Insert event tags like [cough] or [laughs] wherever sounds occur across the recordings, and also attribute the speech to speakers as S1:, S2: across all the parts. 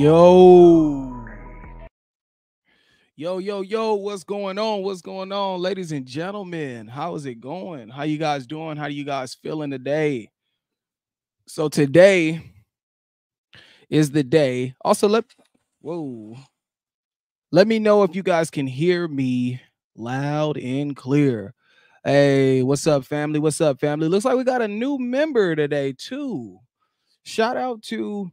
S1: Yo. Yo, yo, yo, what's going on? What's going on, ladies and gentlemen? How is it going? How you guys doing? How you guys feeling today? So today is the day. Also, let whoa. Let me know if you guys can hear me loud and clear. Hey, what's up, family? What's up, family? Looks like we got a new member today, too. Shout out to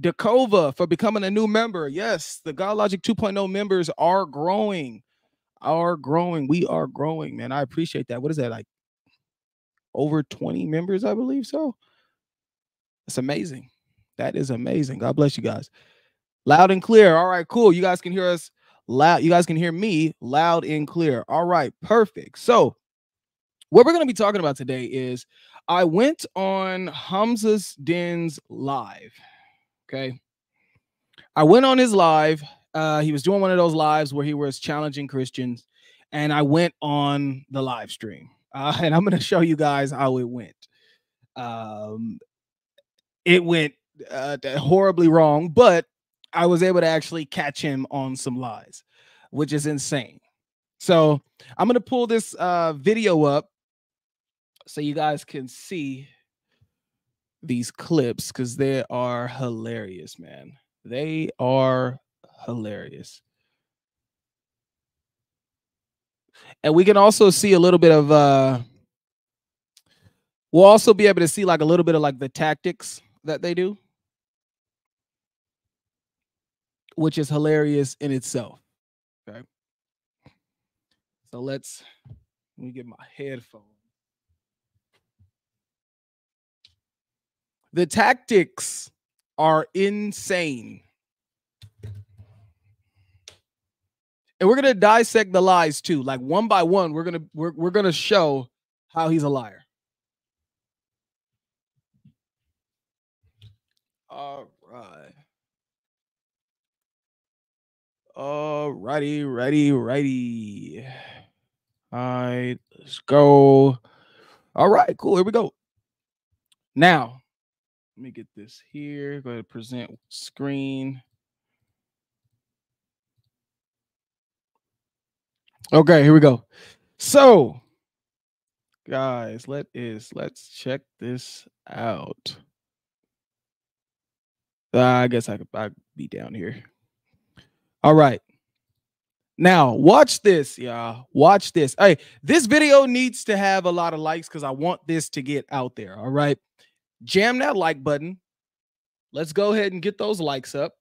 S1: Dakova for becoming a new member. Yes, the God Logic 2.0 members are growing. Are growing. We are growing, man. I appreciate that. What is that like? Over 20 members, I believe so. That's amazing. That is amazing. God bless you guys. Loud and clear. All right, cool. You guys can hear us loud. You guys can hear me loud and clear. All right, perfect. So, what we're going to be talking about today is I went on Hamza's Den's live. Okay. I went on his live. Uh, he was doing one of those lives where he was challenging Christians, and I went on the live stream. Uh, [laughs] and I'm going to show you guys how it went. Um, it went uh, horribly wrong, but I was able to actually catch him on some lies, which is insane. So I'm going to pull this uh, video up so you guys can see these clips because they are hilarious, man. They are hilarious. And we can also see a little bit of uh we'll also be able to see like a little bit of like the tactics that they do. Which is hilarious in itself. Okay. So let's let me get my headphones. The tactics are insane. And we're gonna dissect the lies too. Like one by one, we're gonna we're, we're gonna show how he's a liar. All right. All righty, righty, righty. All right, let's go. All right, cool. Here we go. Now, let me get this here. Go ahead and present screen. Okay, here we go. So, guys, let is let's check this out. Uh, I guess I could I'd be down here. All right. Now, watch this, y'all. Watch this. Hey, this video needs to have a lot of likes because I want this to get out there. All right jam that like button. Let's go ahead and get those likes up.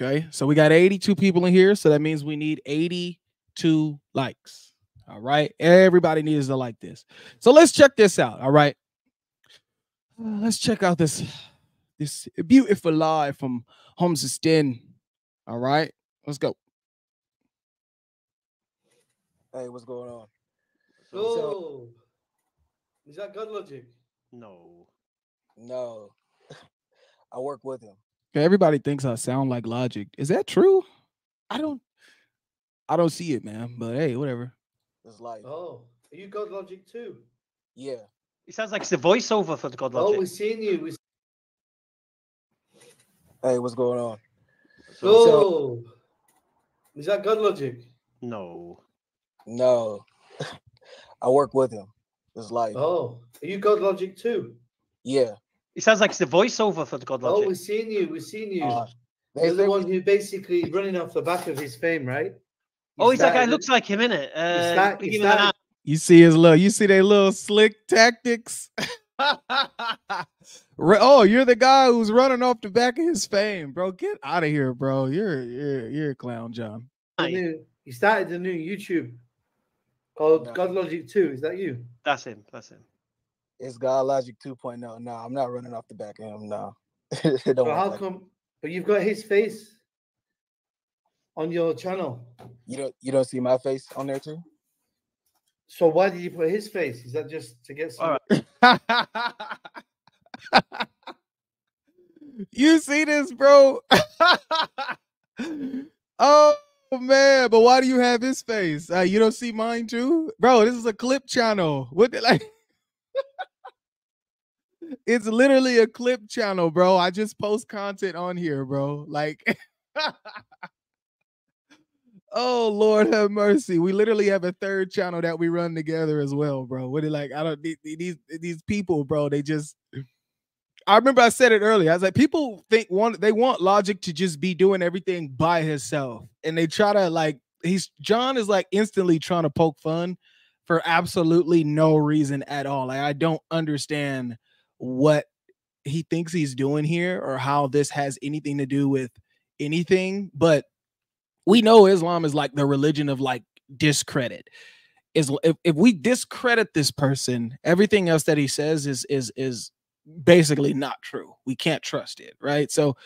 S1: Okay, so we got 82 people in here, so that means we need 82 likes. All right, everybody needs to like this. So let's check this out. All right, uh, let's check out this this beautiful live from Hamza's Den. All right, let's go. Hey, what's going on?
S2: So, is that God logic?
S3: No.
S1: No. [laughs] I work with him. Everybody thinks I sound like Logic. Is that true? I don't I don't see it, man. But hey, whatever. It's life.
S2: Oh, are you God Logic too?
S1: Yeah.
S3: It sounds like it's the voiceover for the God oh, Logic.
S2: Oh, we're seeing you. we
S1: Hey, what's going on?
S2: So, oh, is that God Logic?
S3: No.
S1: No. [laughs] I work with him. It's life.
S2: Oh, are you God Logic too?
S1: Yeah.
S3: It sounds like it's the voiceover for the God Logic.
S2: Oh, we've seen you. We've seen you.
S1: Uh,
S2: You're the one who basically running off the back of his fame, right? You
S3: oh, he's that guy. Looks like him in it. Uh,
S2: start-
S3: give
S2: you started-
S1: You see his little, you see their little slick tactics. [laughs] Oh, you're the guy who's running off the back of his fame, bro. Get out of here, bro. You're you're you're a clown, John.
S2: the
S3: Aye.
S2: new- You started a new YouTube called
S1: No.
S2: God Logic 2. Is that you?
S3: That's him. That's him.
S1: It's God Logic 2.0. No, I'm not running off the back of him. No. [laughs] it don't
S2: So how
S1: like-
S2: come? But you've got his face on your channel.
S1: you don't you don't see my face on there too?
S2: So why did you put his face? Is that just to get some?
S3: All [laughs]
S1: you see this, bro? [laughs] oh man, but why do you have his face? Uh, you don't see mine too, bro. This is a clip channel. What the, like? It's literally a clip channel, bro. I just post content on here, bro. Like, [laughs] oh Lord have mercy. We literally have a third channel that we run together as well, bro. What it like? I don't the- the- these these people, bro. They just. I remember I said it earlier. I was like, people think want they want Logic to just be doing everything by himself, and they try to like he's John is like instantly trying to poke fun for absolutely no reason at all. Like I don't understand what he thinks he's doing here or how this has anything to do with anything, but we know Islam is like the religion of like discredit. Is if, if we discredit this person, everything else that he says is is is basically not true. We can't trust it, right? So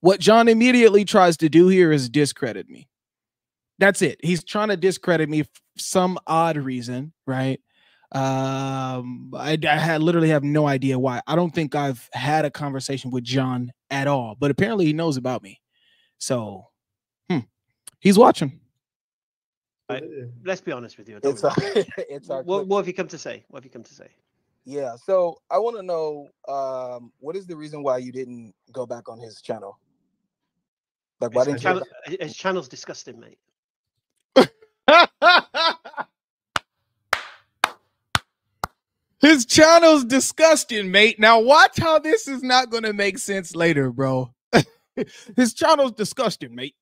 S1: what John immediately tries to do here is discredit me. That's it. He's trying to discredit me for some odd reason, right? Um, I, I had literally have no idea why. I don't think I've had a conversation with John at all, but apparently he knows about me. So, hmm, he's watching.
S3: Right.
S2: Uh,
S3: Let's be honest with you.
S4: It's our, [laughs] it's our
S3: what, what have you come to say? What have you come to say?
S4: yeah. So I want to know um, what is the reason why you didn't go back on his channel? Like why
S3: His,
S4: didn't
S3: channel,
S4: you?
S3: his channel's disgusting, mate. [laughs]
S1: His channel's disgusting, mate. Now watch how this is not going to make sense later, bro. [laughs] His channel's disgusting, mate.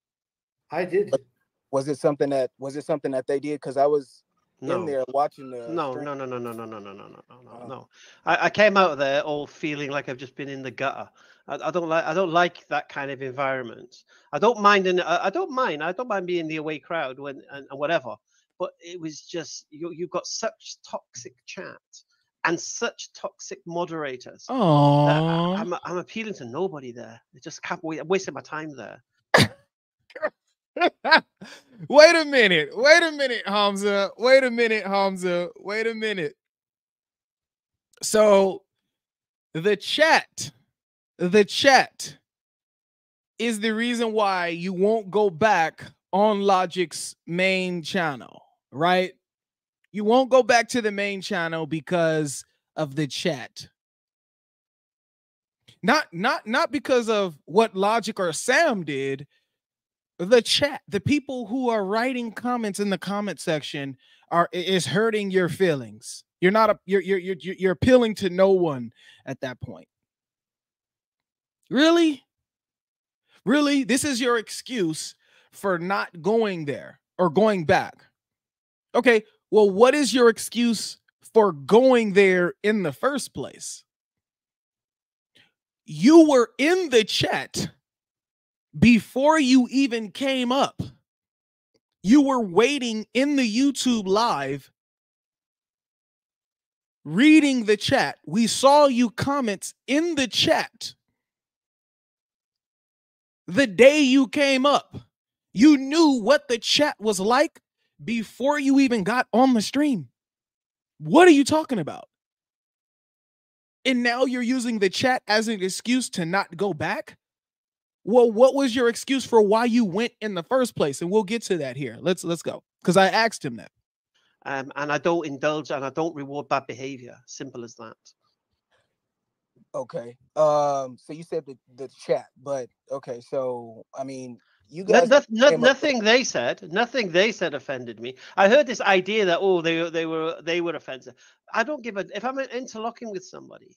S2: I did.
S4: Was it something that was it something that they did? Because I was
S3: No.
S4: in there watching the.
S3: No, no, no, no, no, no, no, no, no, no, no, no,
S4: Oh.
S3: I, I came out of there all feeling like I've just been in the gutter. I, I don't like I don't like that kind of environment. I don't mind in I, I don't mind I don't mind being the away crowd when and, and whatever. But it was just you you've got such toxic chat and such toxic moderators.
S1: Oh,
S3: I'm I'm appealing to nobody there. I just can't wait. I'm wasting my time there. [laughs]
S1: wait a minute. Wait a minute, Hamza. Wait a minute, Hamza. Wait a minute. So, the chat, the chat is the reason why you won't go back on Logic's main channel, right? You won't go back to the main channel because of the chat. Not not not because of what Logic or Sam did, the chat the people who are writing comments in the comment section are is hurting your feelings. You're not a you're you're you're, you're you're appealing to no one at that point. Really? Really? This is your excuse for not going there or going back. Okay well what is your excuse for going there in the first place? You were in the chat before you even came up, you were waiting in the YouTube live, reading the chat. We saw you comments in the chat the day you came up. You knew what the chat was like before you even got on the stream. What are you talking about? And now you're using the chat as an excuse to not go back? Well, what was your excuse for why you went in the first place? And we'll get to that here. Let's let's go. Because I asked him that.
S3: Um, and I don't indulge and I don't reward bad behavior. Simple as that.
S4: Okay. Um. So you said the the chat, but okay. So I mean, you
S3: No,
S4: guys.
S3: no, no,
S4: came up
S3: nothing they said, nothing they said offended me. I heard this idea that oh they they were they were offensive. I don't give a if I'm interlocking with somebody,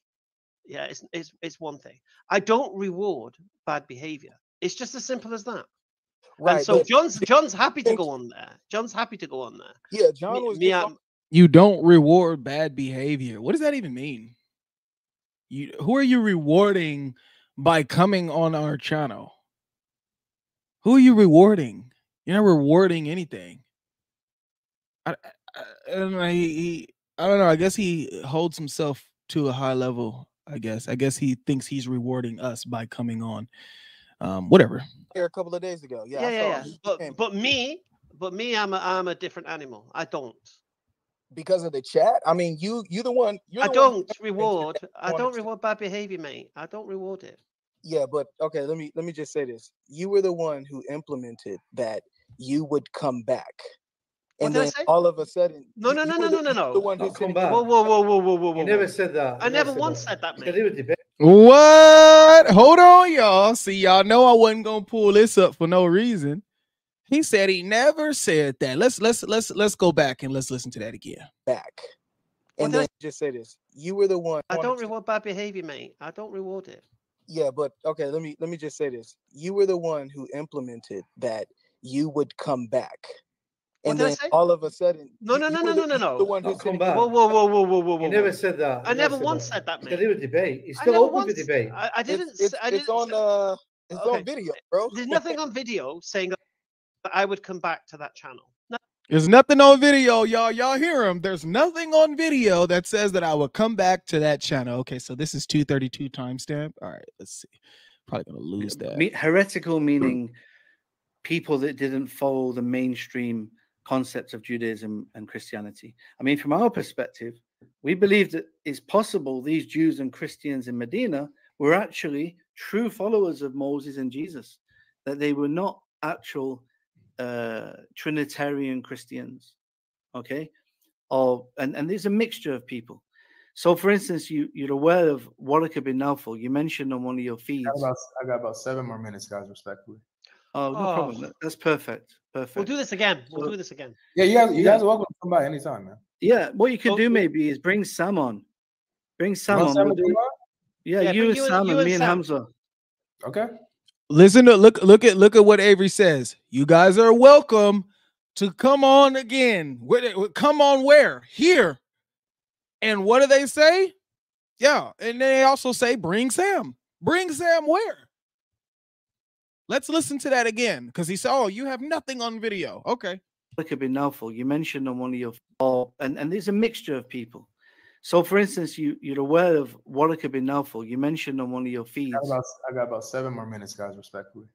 S3: yeah, it's it's it's one thing. I don't reward bad behavior. It's just as simple as that.
S4: right.
S3: and so John's John's happy to go on there. John's happy to go on there.
S4: yeah, John
S3: Me,
S4: was.
S3: me,
S4: just on-
S1: You don't reward bad behavior. What does that even mean? You who are you rewarding by coming on our channel? Who are you rewarding? You're not rewarding anything. I, I, I don't know. He, he I don't know. I guess he holds himself to a high level. I guess. I guess he thinks he's rewarding us by coming on. Um, whatever.
S4: here a couple of days ago. Yeah,
S3: Yeah,
S4: I
S3: yeah, yeah. But but me, but me, I'm a I'm a different animal. I don't.
S4: because of the chat. I mean, you you the one. You're
S3: I
S4: the one who
S3: don't reward. I don't reward bad behavior, mate. I don't reward it.
S4: Yeah, but okay. Let me let me just say this. You were the one who implemented that you would come back and then all of a sudden,
S3: No, no, no, no, no, no, no.
S4: The one who
S5: come back.
S3: Whoa, whoa, whoa, whoa, whoa, whoa, whoa.
S5: You never said that.
S3: I never once said that,
S5: Can
S3: mate.
S5: do a debate.
S1: What? Hold on, y'all. See, y'all know I wasn't gonna pull this up for no reason. He said he never said that. Let's let's let's let's go back and let's listen to that again.
S4: back. And
S3: did I-
S4: then just say this: you were the one.
S3: I don't
S4: to-
S3: reward bad behavior, mate. I don't reward it.
S4: Yeah, but okay. Let me let me just say this: you were the one who implemented that you would come back,
S3: What
S4: and then all of a sudden,
S3: No, no, no, no, no, no, no.
S4: The one who
S5: I'll come back.
S3: Whoa, whoa, whoa, whoa, whoa, whoa, whoa.
S5: You never said that.
S3: I never once said that,
S5: Can
S3: mate.
S5: do a debate. It's still
S3: never
S5: open for debate.
S3: I, I didn't.
S4: It's, it's,
S3: s- I
S4: it's
S3: didn't.
S4: on
S3: say-
S4: uh, it's on video, bro.
S3: There's [laughs] nothing on video saying that I would come back to that channel.
S1: There's nothing on video, y'all. Y'all hear him. There's nothing on video that says that I will come back to that channel. Okay, so this is 232 timestamp. All right, let's see. Probably gonna lose that.
S2: Heretical [clears throat] meaning people that didn't follow the mainstream concepts of Judaism and Christianity. I mean, from our perspective, we believe that it's possible these Jews and Christians in Medina were actually true followers of Moses and Jesus, that they were not actual uh, Trinitarian Christians. Okay, or and and there's a mixture of people. So, for instance, you you're aware of Waraqah bin Naufal. You mentioned on one of your feeds.
S6: I got, about, I got about seven more minutes, guys. Respectfully.
S2: Oh, no
S3: Oh.
S2: problem. That's perfect. Perfect.
S3: we'll do this again. We'll
S2: So-
S3: do this again.
S6: Yeah, you guys, you
S2: Yeah.
S6: guys are welcome to come by anytime, man.
S2: Yeah, what you could
S3: So-
S2: do maybe is bring Sam on. Bring Sam
S6: Want
S2: on.
S6: Sam
S2: We'll do- yeah,
S3: Yeah,
S2: you and
S3: you and-
S2: Sam
S3: you
S2: and
S3: and
S2: me and
S3: Sam.
S2: Hamza.
S6: Okay.
S1: Listen to look look at look at what Avery says. You guys are welcome to come on again. Where come on where? Here. And what do they say? Yeah, and they also say bring Sam. Bring Sam where? Let's listen to that again because he said, "Oh, you have nothing on video." Okay.
S2: Waraqah bin Naufal. You mentioned on one of your oh, and and there's a mixture of people. So, for instance, you you're aware of Waraqah bin Naufal. You mentioned on one of your
S6: I
S2: feeds.
S6: got, about, I got about seven more minutes, guys. Respectfully.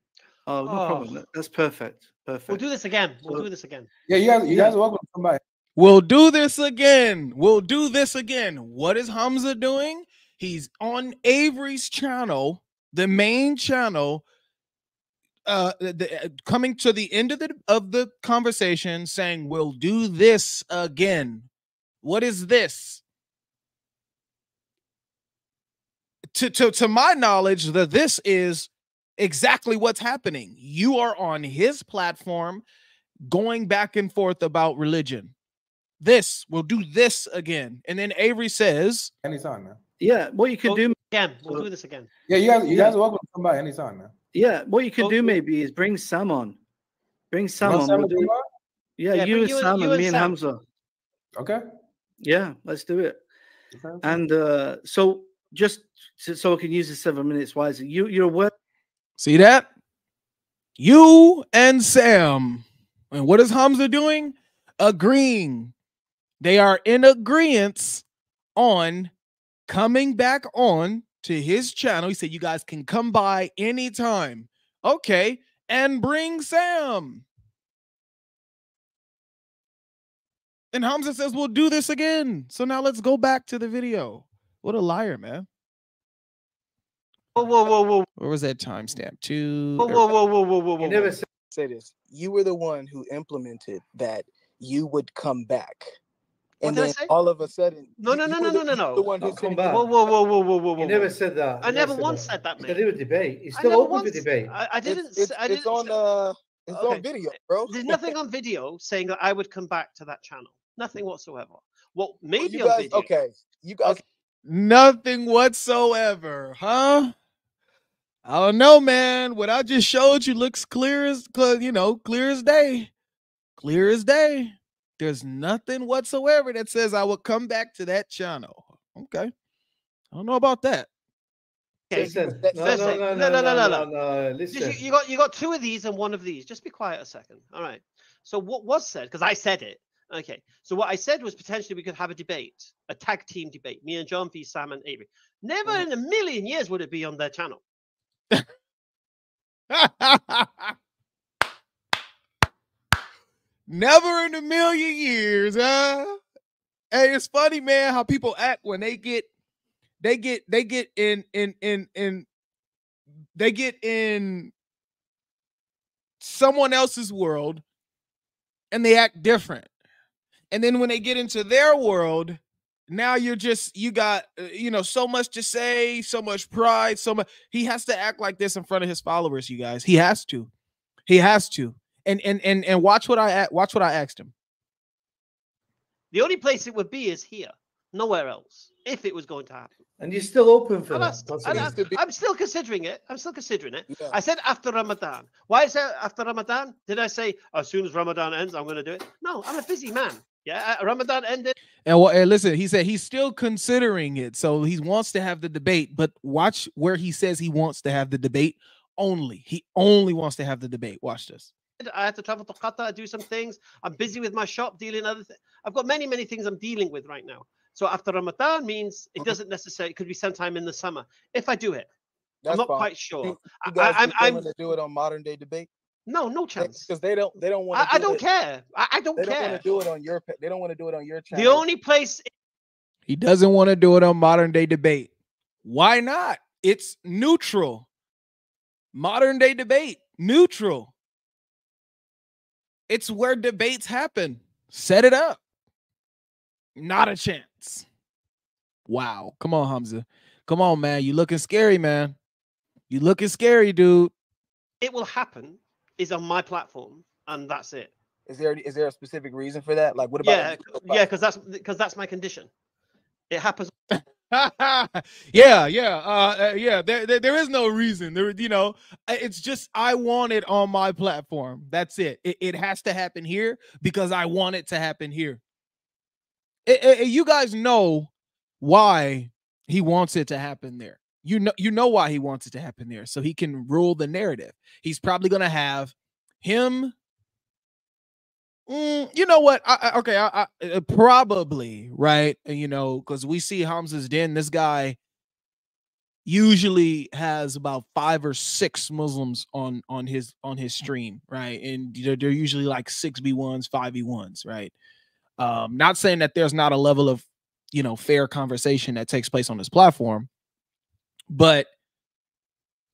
S2: Oh, no oh. problem.
S3: Oh.
S2: That- That's perfect. Perfect.
S3: We'll do this again. We'll
S2: So-
S3: do this again.
S6: Yeah, you guys, you guys are welcome to come by.
S1: We'll do this again. We'll do this again. What is Hamza doing? He's on Avery's channel, the main channel. Uh, the- the, uh, coming to the end of the of the conversation, saying we'll do this again. What is this? To to to my knowledge, that this is exactly what's happening. You are on his platform, going back and forth about religion this we'll do this again and then avery says
S6: Anytime, man.
S2: Yeah, what you could
S3: We'll-
S2: do.
S3: Again. We'll do this again.
S6: Yeah, you guys, you guys are welcome to come by anytime, man.
S2: Yeah, what you could
S3: Well,
S2: do
S3: we-
S2: maybe is bring Sam on. Bring Sam
S6: Want
S2: on.
S6: Sam
S2: We'll do- yeah,
S3: Yeah,
S2: you and
S3: you
S2: Sam
S3: you
S2: and
S3: and
S2: me and
S3: Sam.
S2: Hamza.
S6: Okay.
S2: Yeah, let's do it.
S6: okay.
S2: And uh, so, just so, so I can use the seven minutes wisely, you you're aware.
S1: see that you and sam and what is hamza doing agreeing they are in agreement on coming back on to his channel. He said you guys can come by anytime. Okay and bring sam. And hamza says we'll do this again. So now let's go back to the video. What a liar man.
S3: Whoa, whoa, whoa, whoa,
S1: where was that timestamp? Two
S3: whoa, er, whoa, whoa, whoa, whoa, whoa,
S5: You
S3: whoa.
S5: never
S4: say this: you were the one who implemented that you would come back,
S3: What
S4: and
S3: did I
S4: then
S3: say?
S4: all of a sudden,
S3: No, no, no, no, no, no, no.
S4: The one who
S5: come back.
S3: Whoa, whoa, whoa, whoa, whoa, whoa, whoa.
S5: You never said that.
S3: I never
S5: said
S3: once
S5: that.
S3: said that,
S5: Can
S3: mate.
S5: do a debate. It's
S3: I
S5: still
S3: never
S5: open for
S3: once.
S5: debate.
S3: I, I didn't.
S4: It's, it's,
S3: I didn't.
S4: on
S3: say-
S4: uh, it's
S3: Okay.
S4: on video, bro.
S3: There's nothing on video saying that I would come back to that channel. Nothing whatsoever.
S4: Well,
S3: maybe
S4: you
S3: on video?
S4: okay, you guys.
S1: Nothing whatsoever, huh? I don't know, man. What I just showed you looks clear as, you know, clear as day. Clear as day. There's nothing whatsoever that says I will come back to that channel. Okay. I don't know about that.
S3: Okay.
S5: Listen,
S4: That-
S5: no,
S4: that's
S5: no,
S3: it.
S5: no,
S3: No,
S5: no,
S3: no, no,
S5: no,
S3: no,
S5: no, Listen,
S3: you, you got you got two of these and one of these. Just be quiet a second. All right. So what was said? Because I said it. Okay. So what I said was potentially we could have a debate, a tag team debate, me and John v. Sam and Avery. Never
S5: Mhm.
S3: in a million years would it be on their channel. [laughs]
S1: Never in a million years, huh? Hey, it's funny, man, how people act when they get they get they get in in in in they get in someone else's world and they act different. and then when they get into their world, now you're just you got uh, you know so much to say, so much pride, so much. He has to act like this in front of his followers. You guys, he has to, he has to. And and and and watch what I a- watch what I asked him.
S3: The only place it would be is here, nowhere else. If it was going to happen,
S2: And you're still open for
S3: And
S2: that.
S3: that's- and
S2: possibility.
S3: that's-
S4: to be-
S3: I'm still considering it. I'm still considering it.
S4: Yeah.
S3: I said after Ramadan. Why is that after Ramadan? Did I say as soon as Ramadan ends, I'm going to do it? No, I'm a busy man. Yeah, uh, Ramadan ended.
S1: And, wha- and listen, he said he's still considering it, so he wants to have the debate. But watch where he says he wants to have the debate. Only he only wants to have the debate. Watch this.
S3: I had to travel to Qatar, do some things. I'm busy with my shop, dealing other things. I've got many, many things I'm dealing with right now. So after Ramadan means it doesn't necessarily. It could be sometime in the summer if I do it.
S4: That's
S3: I'm not
S4: fine.
S3: quite sure.
S4: You
S3: I-
S4: guys
S3: I'm-
S4: be willing
S3: I'm- going
S4: to do it on modern day debate
S3: No, no chance.
S4: because they don't they don't want.
S3: I, I don't care. I, I don't
S4: They don't want
S3: care.
S4: to do it on your. pa- They don't want to do it on your channel.
S3: The only place
S1: He doesn't want to do it on modern day debate. Why not? It's neutral. Modern day debate, neutral. It's where debates happen. Set it up. Not a chance. Wow. Come on, Hamza. Come on, man. You looking scary, man. You looking scary, dude.
S3: it will happen is on my platform, and that's it.
S4: Is there is there a specific reason for that? Like, what about?
S3: Yeah, yeah, because that's because that's my condition. It happens. [laughs] [laughs]
S1: yeah, yeah, uh, uh, yeah. There, there, there is no reason. There, you know, it's just I want it on my platform. That's it. It, it has to happen here because I want it to happen here. I- I- you guys know why he wants it to happen there. You know, you know why he wants it to happen there, so he can rule the narrative. He's probably gonna have him. Mm, you know what? I, I, okay, I, I, uh, probably right. You know, because we see Hamza's den. This guy usually has about five or six Muslims on on his on his stream, right? And they're, they're usually like six v ones, five v ones, right? Um, not saying that there's not a level of you know fair conversation that takes place on this platform, but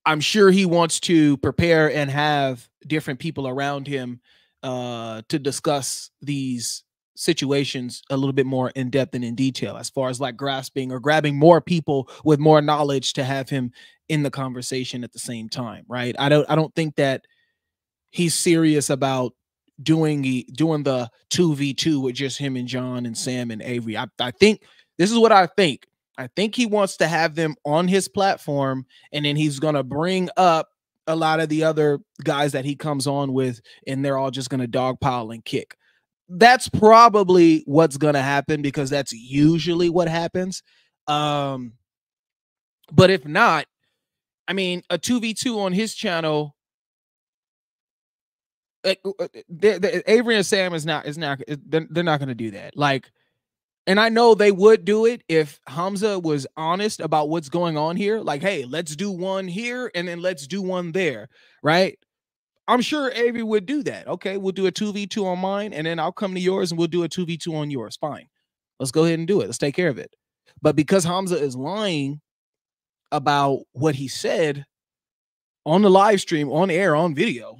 S1: I'm sure he wants to prepare and have different people around him uh, to discuss these situations a little bit more in depth and in detail, as far as like grasping or grabbing more people with more knowledge to have him in the conversation at the same time, right? I don't I don't think that he's serious about doing the doing the 2v2 with just him and John and Sam and Avery. I, I think this is what I think. I think he wants to have them on his platform and then he's going to bring up a lot of the other guys that he comes on with and they're all just going to dogpile and kick. That's probably what's going to happen because that's usually what happens. Um but if not, I mean, a 2v2 on his channel like they- they- Avery and Sam is not is not eh, they're, they're not going to do that. Like and I know they would do it if Hamza was honest about what's going on here. Like, hey, let's do one here and then let's do one there, right? I'm sure Avery would do that. Okay, we'll do a 2v2 on mine and then I'll come to yours and we'll do a 2v2 on yours. Fine. Let's go ahead and do it. Let's take care of it. But because Hamza is lying about what he said on the live stream, on air, on video,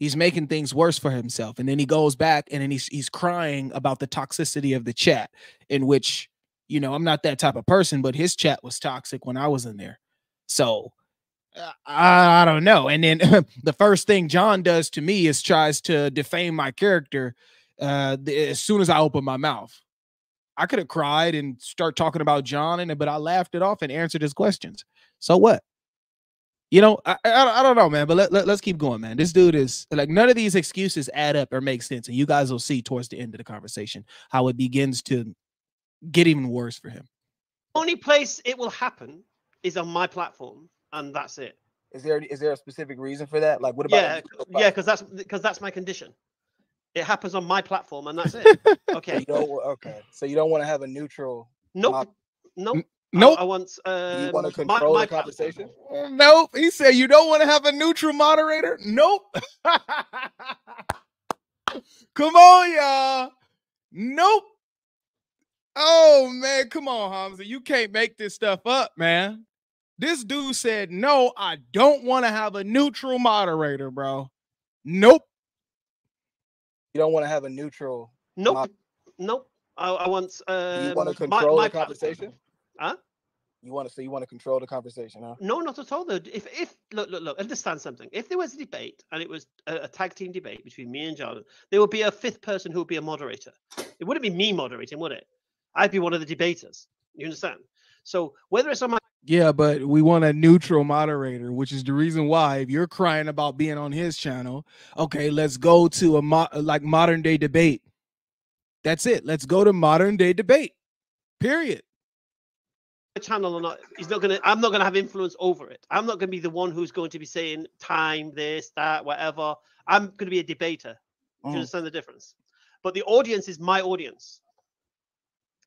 S1: he's making things worse for himself. And then he goes back and then he's he's crying about the toxicity of the chat, in which, you know, I'm not that type of person, but his chat was toxic when I was in there. So uh, I, I don't know. And then [laughs] the first thing John does to me is tries to defame my character uh the, as soon as I open my mouth. I could have cried and start talking about John and but I laughed it off and answered his questions. So what? You know, I, I, I don't know, man, but let, let, let's keep going, man. This dude is like none of these excuses add up or make sense. And you guys will see towards the end of the conversation how it begins to get even worse for him.
S3: Only place it will happen is on my platform, and that's it.
S4: Is there is there a specific reason for that? Like, what about?
S3: Yeah, yeah, because that's because that's my condition. It happens on my platform, and that's it. [laughs]
S4: You
S3: Okay.
S4: don't, okay, so you don't want to have a neutral.
S3: Nope. Nope. I-
S1: Nope.
S3: I, want.
S4: Do
S3: Um,
S4: you want to control
S3: my
S4: the
S3: platform.
S4: conversation?
S1: Nope. He said you don't want to have a neutral moderator. Nope. [laughs] come on, y'all. Nope. Oh man, come on, Hamza. You can't make this stuff up, man. This dude said, No, I don't want to have a neutral moderator, bro. Nope.
S4: You don't want to have a neutral.
S3: Nope.
S4: Not-
S3: Nope. I, I want.
S4: Do
S3: Um,
S4: you want to control
S3: my
S4: the
S3: platform.
S4: conversation?
S3: Huh?
S4: You want to so you want to control the conversation, huh?
S3: No, not at all. Though, if if look, look, look, understand something. If there was a debate and it was a, a tag team debate between me and John, there would be a fifth person who would be a moderator. It wouldn't be me moderating, would it? I'd be one of the debaters. You understand? So whether it's on my
S1: Yeah, but we want a neutral moderator, which is the reason why if you're crying about being on his channel, okay, let's go to a mo- like modern day debate. That's it. Let's go to modern day debate. Period.
S3: Channel or not, he's not gonna. I'm not gonna have influence over it. I'm not gonna be the one who's going to be saying time, this, that, whatever. I'm gonna be a debater. Do you
S4: Mm.
S3: understand the difference? But the audience is my audience.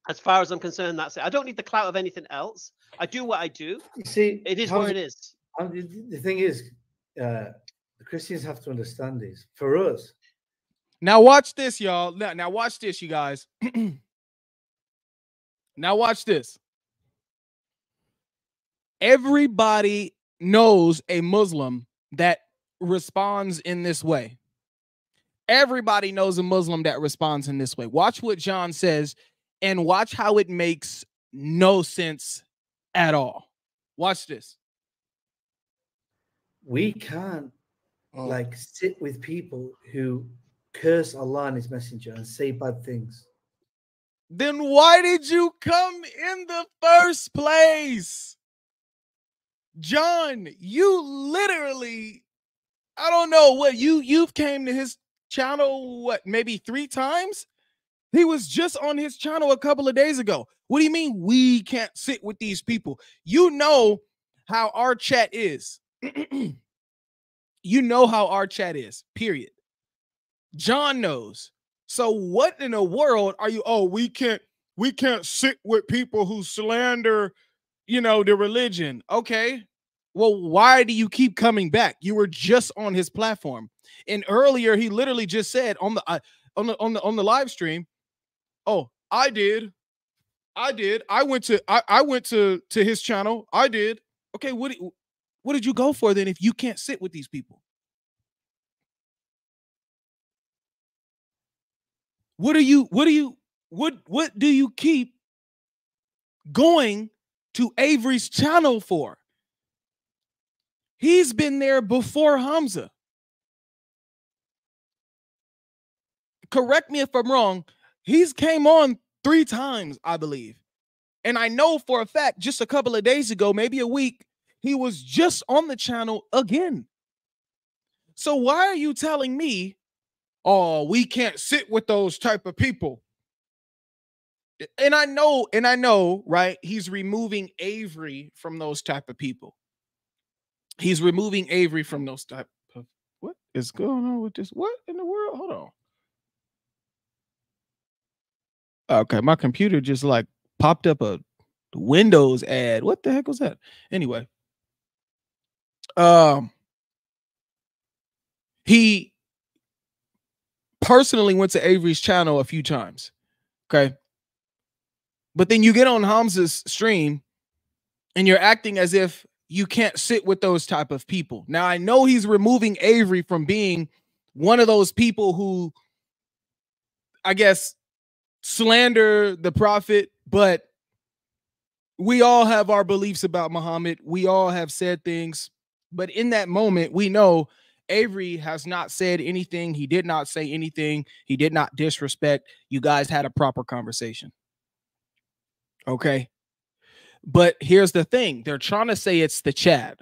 S3: As far as I'm concerned, that's it. I don't need the clout of anything else. I do what I do.
S2: You see,
S3: It is what it is.
S2: The, the thing is, uh, the Christians have to understand this. For us,
S1: Now watch this, y'all. Now, now watch this, you guys. [clears throat] now watch this. Everybody knows a Muslim that responds in this way. Everybody knows a Muslim that responds in this way. Watch what John says and watch how it makes no sense at all. Watch this.
S2: we can't
S4: Mm.
S2: like sit with people who curse Allah and His Messenger and say bad things.
S1: Then why did you come in the first place? John, you literally I don't know what you you've came to his channel what maybe 3 times? He was just on his channel a couple of days ago. What do you mean we can't sit with these people? You know how our chat is. [clears throat] you know how our chat is. Period. John knows. So what in the world are you? Oh, we can't we can't sit with people who slander, you know, the religion. Okay. Well, why do you keep coming back? You were just on his platform. And earlier he literally just said on the uh, on the on the on the live stream, "Oh, I did. I did. I went to I, I went to to his channel. I did. Okay, what what did you go for then if you can't sit with these people? What are you what do you what what do you keep going to Avery's channel for? He's been there before Hamza. Correct me if I'm wrong. He's came on 3 times, I believe. And I know for a fact just a couple of days ago, maybe a week, he was just on the channel again. So why are you telling me oh, we can't sit with those type of people. And I know, and I know, right? He's removing Avery from those type of people. He's removing Avery from those type of what is going on with this? What in the world? Hold on. Okay, my computer just like popped up a Windows ad. What the heck was that? Anyway. Um he personally went to Avery's channel a few times. Okay. But then you get on Hamza's stream and you're acting as if you can't sit with those type of people. Now I know he's removing Avery from being one of those people who I guess slander the prophet, but we all have our beliefs about Muhammad. We all have said things, but in that moment we know Avery has not said anything. He did not say anything. He did not disrespect. You guys had a proper conversation. Okay. But here's the thing they're trying to say it's the chat.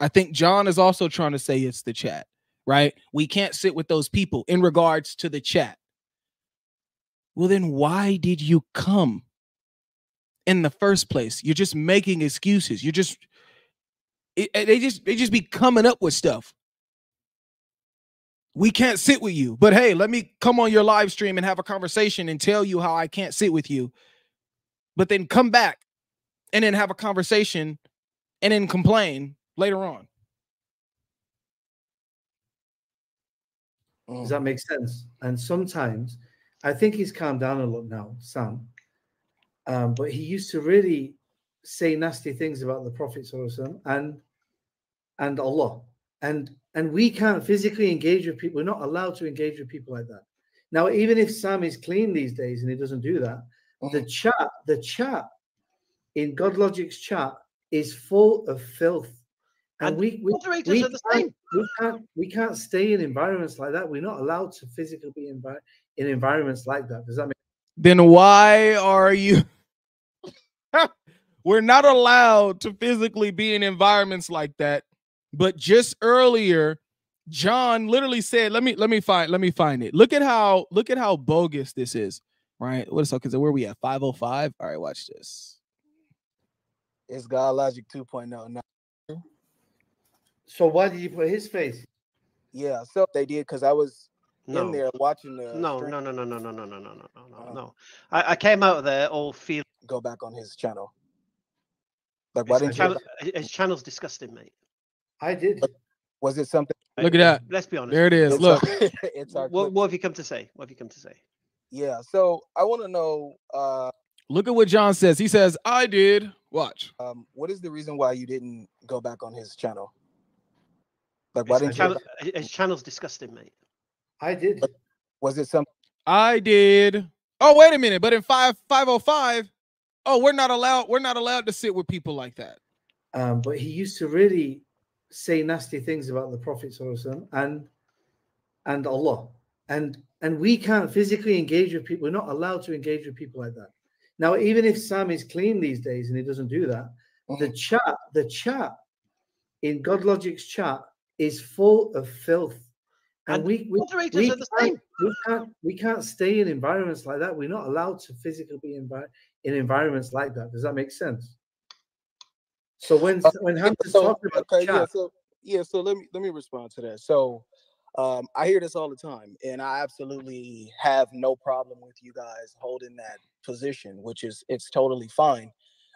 S1: I think John is also trying to say it's the chat, right? We can't sit with those people in regards to the chat. Well, then why did you come in the first place? You're just making excuses. You're just, it, they just, they just be coming up with stuff we can't sit with you. But hey, let me come on your live stream and have a conversation and tell you how I can't sit with you. But then come back and then have a conversation and then complain later on.
S2: Does that make sense? And sometimes I think he's calmed down a lot now, Sam. Um, but he used to really say nasty things about the Prophet ﷺ and and Allah. And and we can't physically engage with people. We're not allowed to engage with people like that. Now, even if Sam is clean these days and he doesn't do that, the
S4: Mhm.
S2: chat, the chat in God Logic's chat is full of filth. And,
S3: And
S2: we we, we can't, we can't we can't stay in environments like that. We're not allowed to physically be in, in environments like that. Does that make
S1: then why are you [laughs] we're not allowed to physically be in environments like that but just earlier john literally said let me let me find let me find it look at how look at how bogus this is right what is okay so where we at 505 all right watch this
S4: It's God Logic 2.0. No,
S2: so why did you put his face?
S4: yeah, so they did because I was
S3: No.
S4: in there watching the
S3: No,
S4: stream
S3: no, no, no, no, no, no, no, no, no, no,
S4: Uh,
S3: no. I, I came out of there all feeling.
S4: go back on his channel. Like, why
S3: His,
S4: didn't you?
S3: his channel's disgusting, mate.
S2: I did.
S4: Was it something?
S1: Look at that.
S3: Let's be honest.
S1: there it is
S4: It's
S1: look
S4: our- it's our.
S3: What, what have you come to say? What have you come to say?
S4: Yeah. So I want to know, uh,
S1: look at what john says he says i did watch
S4: um, what is the reason why you didn't go back on his channel? Like, why
S3: His,
S4: didn't you?
S3: channel, his channel's disgusting, mate.
S2: I did.
S4: Was it something?
S1: i did oh wait a minute but in 5 505 oh we're not allowed we're not allowed to sit with people like that
S2: Um, but he used to really say nasty things about the Prophet Sallallahu and and Allah. And and we can't physically engage with people. We're not allowed to engage with people like that. Now, even if Sam is clean these days and he doesn't do that, the chat, the chat in God Logic's chat is full of filth. And,
S3: And
S2: we we,
S3: Moderators
S2: we
S3: are the
S2: can't,
S3: same.
S2: we can't we can't stay in environments like that. We're not allowed to physically be in, in environments like that. Does that make sense? So when
S4: Uh,
S2: when
S4: Yeah,
S2: Hamza's
S4: so
S2: talking about
S4: okay,
S2: chat,
S4: yeah, so yeah, so let me let me respond to that. So um I hear this all the time, and I absolutely have no problem with you guys holding that position, which is it's totally fine.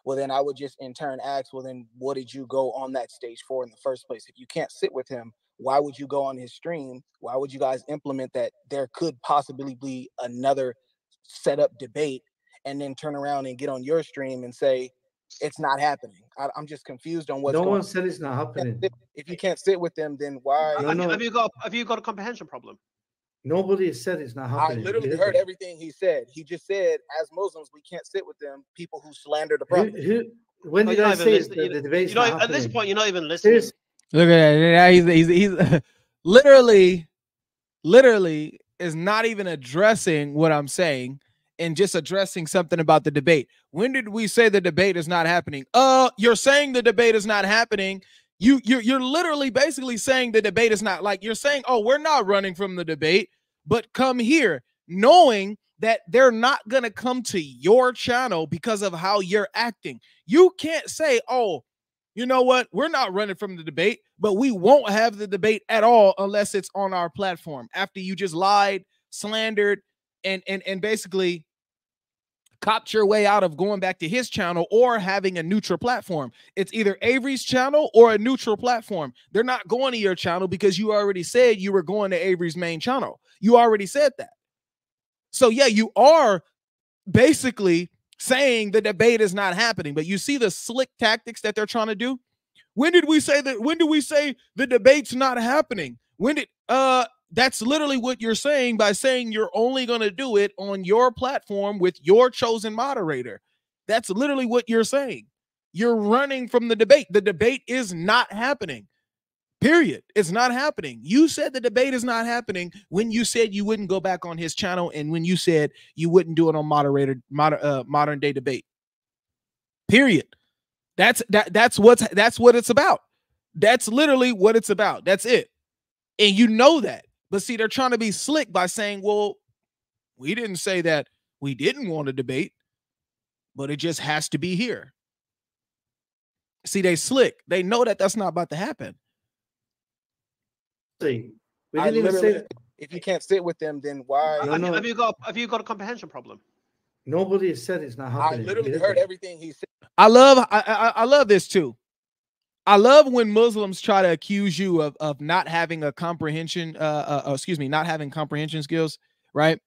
S4: Well, then I would just in turn ask, well, then what did you go on that stage for in the first place? If you can't sit with him, why would you go on his stream? Why would you guys implement that there could possibly be another setup debate and then turn around and get on your stream and say it's not happening? I, I'm just confused on what's
S2: no
S4: going
S2: one
S4: on
S2: said it's not happening.
S4: if you can't sit with them, then why?
S2: No,
S3: have,
S2: no.
S3: have you got have you got a comprehension problem?
S2: Nobody has said it's not happening.
S4: I
S2: literally
S4: heard
S2: isn't.
S4: everything he said. He just said, as Muslims, we can't sit with them, people who slander the prophet.
S2: who, when
S3: Oh,
S2: did I
S3: not
S2: say it's
S3: listening.
S2: the, the debate's
S3: You know,
S2: not
S3: at this point, you're not even listening.
S2: Seriously,
S1: Look at that. Now he's he's he's [laughs] literally, literally is not even addressing what I'm saying and just addressing something about the debate. When did we say the debate is not happening? Uh, you're saying the debate is not happening. You you're you're literally basically saying the debate is not like you're saying, oh, we're not running from the debate, but come here, knowing that they're not gonna come to your channel because of how you're acting. You can't say, oh, you know what? We're not running from the debate, but we won't have the debate at all unless it's on our platform. After you just lied, slandered, and and and basically copped your way out of going back to his channel or having a neutral platform. It's either Avery's channel or a neutral platform. They're not going to your channel because you already said you were going to Avery's main channel. You already said that. So yeah, you are basically saying the debate is not happening, but you see the slick tactics that they're trying to do. When did we say that? When did we say the debate's not happening? When did uh that's literally what you're saying by saying you're only going to do it on your platform with your chosen moderator. That's literally what you're saying. You're running from the debate. The debate is not happening. Period. It's not happening. You said the debate is not happening when you said you wouldn't go back on his channel and when you said you wouldn't do it on moderator moder, uh, modern day debate. Period. That's that that's what's that's what it's about. That's literally what it's about. That's it. And you know that. But see, they're trying to be slick by saying, well, we didn't say that we didn't want to debate, but it just has to be here. See, they slick. They know that that's not about to happen.
S2: See, we
S4: I
S2: didn't even say that.
S4: If you can't sit with them, then why?
S2: No,
S3: have, you,
S2: no.
S3: have you got have you got a comprehension problem?
S2: Nobody has said it's not happening.
S4: I
S2: literally
S4: heard everything he said.
S1: I love I, I I love this too. I love when Muslims try to accuse you of of not having a comprehension uh, uh excuse me, not having comprehension skills, right?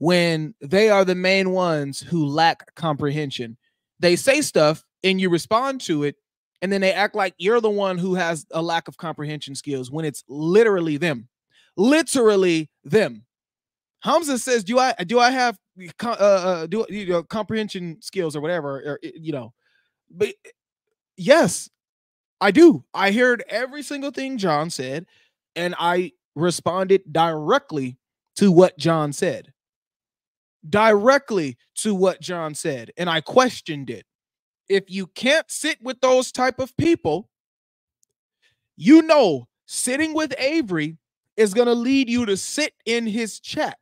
S1: When they are the main ones who lack comprehension. They say stuff and you respond to it and then they act like you're the one who has a lack of comprehension skills when it's literally them. Literally them. Hamza says, "Do I do I have uh, uh do you know comprehension skills or whatever or uh, you know?" But yes, I do. I heard every single thing John said, and I responded directly to what John said. Directly to what John said, and I questioned it. If you can't sit with those type of people, you know, sitting with Avery is going to lead you to sit in his chat.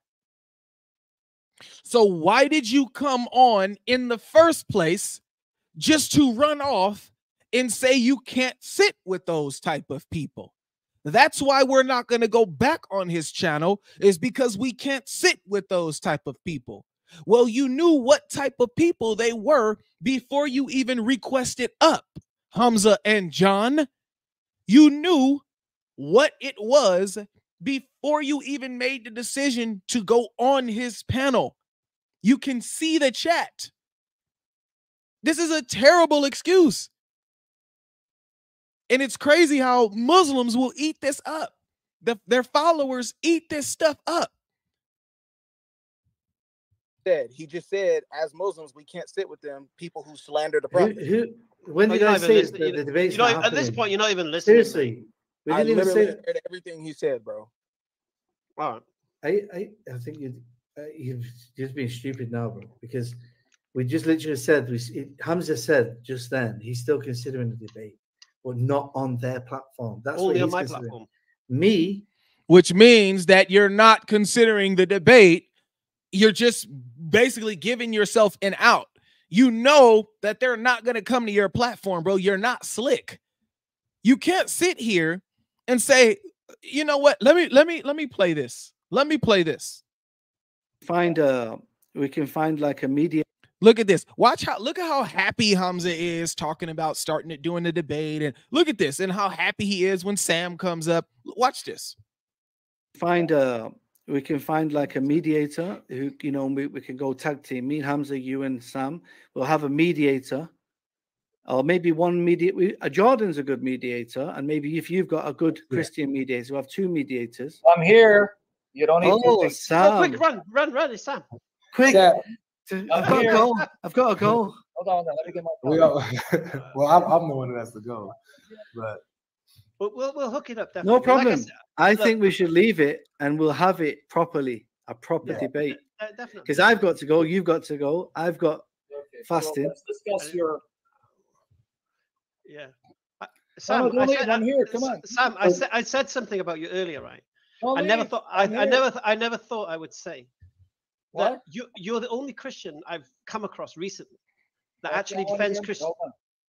S1: So why did you come on in the first place just to run off and say you can't sit with those type of people? That's why we're not going to go back on his channel is because we can't sit with those type of people. Well, you knew what type of people they were before you even requested up, Hamza and John. You knew what it was before you even made the decision to go on his panel. You can see the chat. This is a terrible excuse. And it's crazy how Muslims will eat this up. The, their followers eat this stuff up.
S4: Said he just said, as Muslims, we can't sit with them. People who slander the prophet.
S2: who, when
S3: Oh,
S2: did I say the,
S3: You-
S2: the debate's
S3: You know, at this point, you're not even listening. man.
S2: Seriously, we didn't even
S4: literally
S2: say.
S4: heard everything he said, bro.
S3: All right.
S2: I, I, I think you, uh, you've just been stupid now, bro. Because we just literally said we. s- It, Hamza said just then he's still considering the debate, but not on their platform. That's what
S3: Only on my
S2: considering.
S3: platform.
S2: Me,
S1: which means that you're not considering the debate. You're just basically giving yourself an out. You know that they're not going to come to your platform, bro. You're not slick. You can't sit here and say, "You know what? Let me let me let me play this. Let me play this.
S7: Find a we can find like a media
S1: Look at this. Watch how look at how happy Hamza is talking about starting it doing the debate and look at this and how happy he is when Sam comes up. Watch this.
S7: find a we can find like a mediator who you know we, we can go tag team me and hamza you and sam we'll have a mediator or maybe one mediator we, uh, jordan's a good mediator and maybe if you've got a good christian mediator we'll have two mediators
S8: I'm here. You don't need
S7: oh
S8: to.
S3: Oh,
S7: sam
S3: quick, run, run, run. It's Sam.
S7: quick
S6: Yeah,
S7: to-
S8: I'm
S7: i've got to
S8: here.
S7: go i've got to go
S8: Hold on, let me get my [laughs]
S6: we
S8: phone.
S6: all, [laughs] well, I'm, I'm the one that has to go, but
S3: We'll, we'll, we'll hook it up. Definitely.
S7: no
S3: Like I
S7: problem
S3: said,
S7: i
S3: look-
S7: think we should leave it and we'll have it properly a proper
S6: Yeah.
S7: debate
S3: uh, definitely.
S7: because i've got to go you've got to go i've got
S8: Okay, so
S7: fasting.
S8: Let's discuss your.
S3: Yeah. I-
S8: No, no,
S3: Sam, I said,
S8: I'm here, come on.
S3: Sam, I
S8: Oh.
S3: said I said something about you earlier, right?
S8: Don't
S3: I never thought I,
S8: I'm
S3: I
S8: here.
S3: never th- I never thought I would say
S8: What?
S3: that you you're the only Christian I've come across recently that
S8: What?
S3: actually defends
S8: hear?
S3: Christian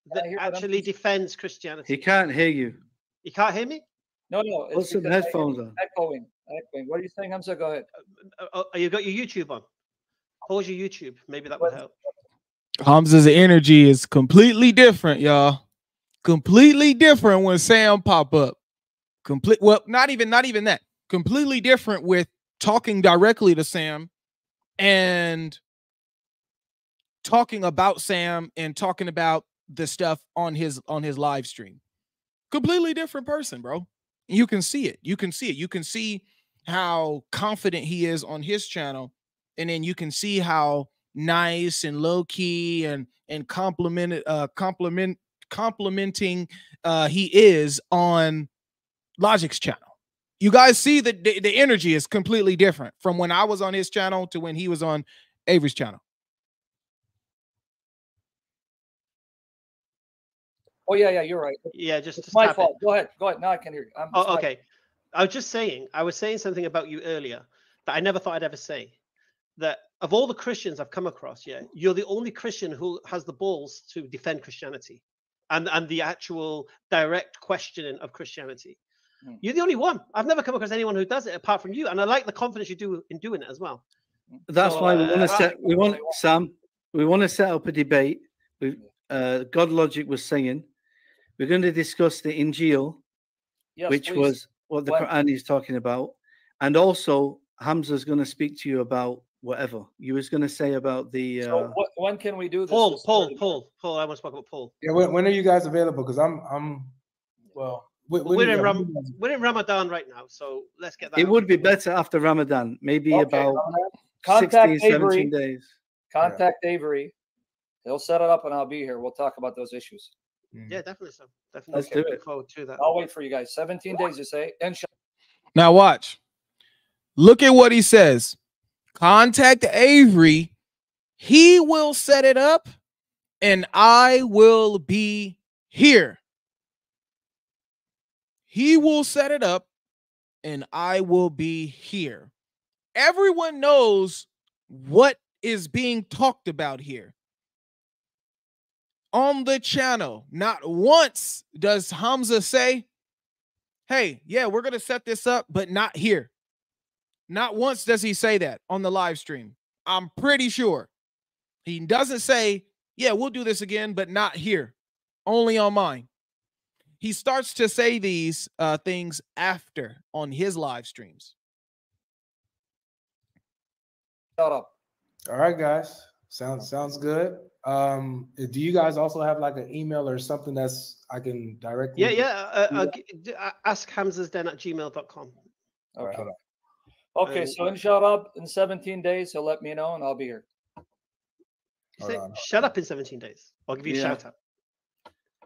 S3: that
S8: wanna hear what I'm
S3: actually defends Christianity.
S7: he can't hear you
S3: You can't hear me?
S8: No, no. it's
S7: put some
S8: I am
S7: headphones on
S8: Echoing, echoing. What are you saying, Hamza? Go ahead.
S3: Uh, uh, you got your YouTube on. Pause your YouTube. Maybe that would help.
S1: Hamza's energy is completely different, y'all. Completely different when Sam pop up. Complete well, not even not even that. Completely different with talking directly to Sam and talking about Sam and talking about the stuff on his on his live stream. Completely different person, bro. You can see it. You can see it. You can see how confident he is on his channel and then you can see how nice and low key and and complimented uh compliment complimenting uh he is on Logic's channel. You guys see that the, the energy is completely different from when I was on his channel to when he was on Avery's channel.
S8: Oh yeah, yeah. You're right.
S3: Yeah, just
S8: It's
S3: to
S8: my
S3: tap it.
S8: fault. Go ahead. Go ahead. Now I can hear you. I'm,
S3: Oh, okay. I was just saying, I was saying something about you earlier that I never thought I'd ever say. That of all the Christians I've come across, yeah, you're the only Christian who has the balls to defend Christianity and, and the actual direct questioning of Christianity.
S8: Hmm.
S3: You're the only one. I've never come across anyone who does it apart from you. And I like the confidence you do in doing it as well.
S7: That's
S3: So,
S7: why we
S3: uh,
S7: want to
S3: uh,
S7: set. We want Sam. We want to set up a debate. We, uh, God Logic was saying we're going to discuss the Injil,
S8: Yes,
S7: which
S8: please.
S7: was what the
S8: When-
S7: Quran is talking about, and also Hamza's going to speak to you about whatever you was going to say about the.
S8: So
S7: Uh,
S8: what, when can we do this?
S3: Paul,
S8: This
S3: Paul,
S8: Saturday?
S3: Paul, Paul. I want to talk about Paul.
S6: yeah, when, when are you guys available? Because I'm I'm well, What,
S3: We're in
S6: yeah,
S3: Ram-
S6: what do you
S3: We're in Ramadan right now, so let's get that.
S7: It
S3: out
S7: would be
S3: the way.
S7: better after Ramadan, maybe
S8: Okay,
S7: about
S8: Contact
S7: 16,
S8: Avery.
S7: 17 days.
S8: Contact Avery. He'll set it up and I'll be here. We'll talk about those issues.
S6: Mm.
S3: Yeah, definitely so. Definitely.
S7: Let's do it.
S3: Forward to that.
S8: I'll wait for you guys. 17 days, you say? And
S1: Now watch. Look at what he says. Contact Avery. He will set it up and I will be here. He will set it up and I will be here. Everyone knows what is being talked about here. On the channel, not once does Hamza say, hey, yeah, we're going to set this up, but not here. Not once does he say that on the live stream. I'm pretty sure. He doesn't say, yeah, we'll do this again, but not here, only on mine. He starts to say these uh, things after on his live streams.
S8: shut up.
S6: All right, guys. Sounds sounds good. Um, do you guys also have like an email or something that's I can directly?
S3: Yeah, yeah. Uh,
S6: Yeah.
S3: uh, g- d- uh, ask hamzasden at gmail.com.
S6: All right,
S8: Okay.
S6: hold.
S8: Okay,
S3: Um,
S8: so inshallah, in 17 days, he'll let me know and I'll be here.
S3: You say, shut up in 17 days. I'll give you a shout out.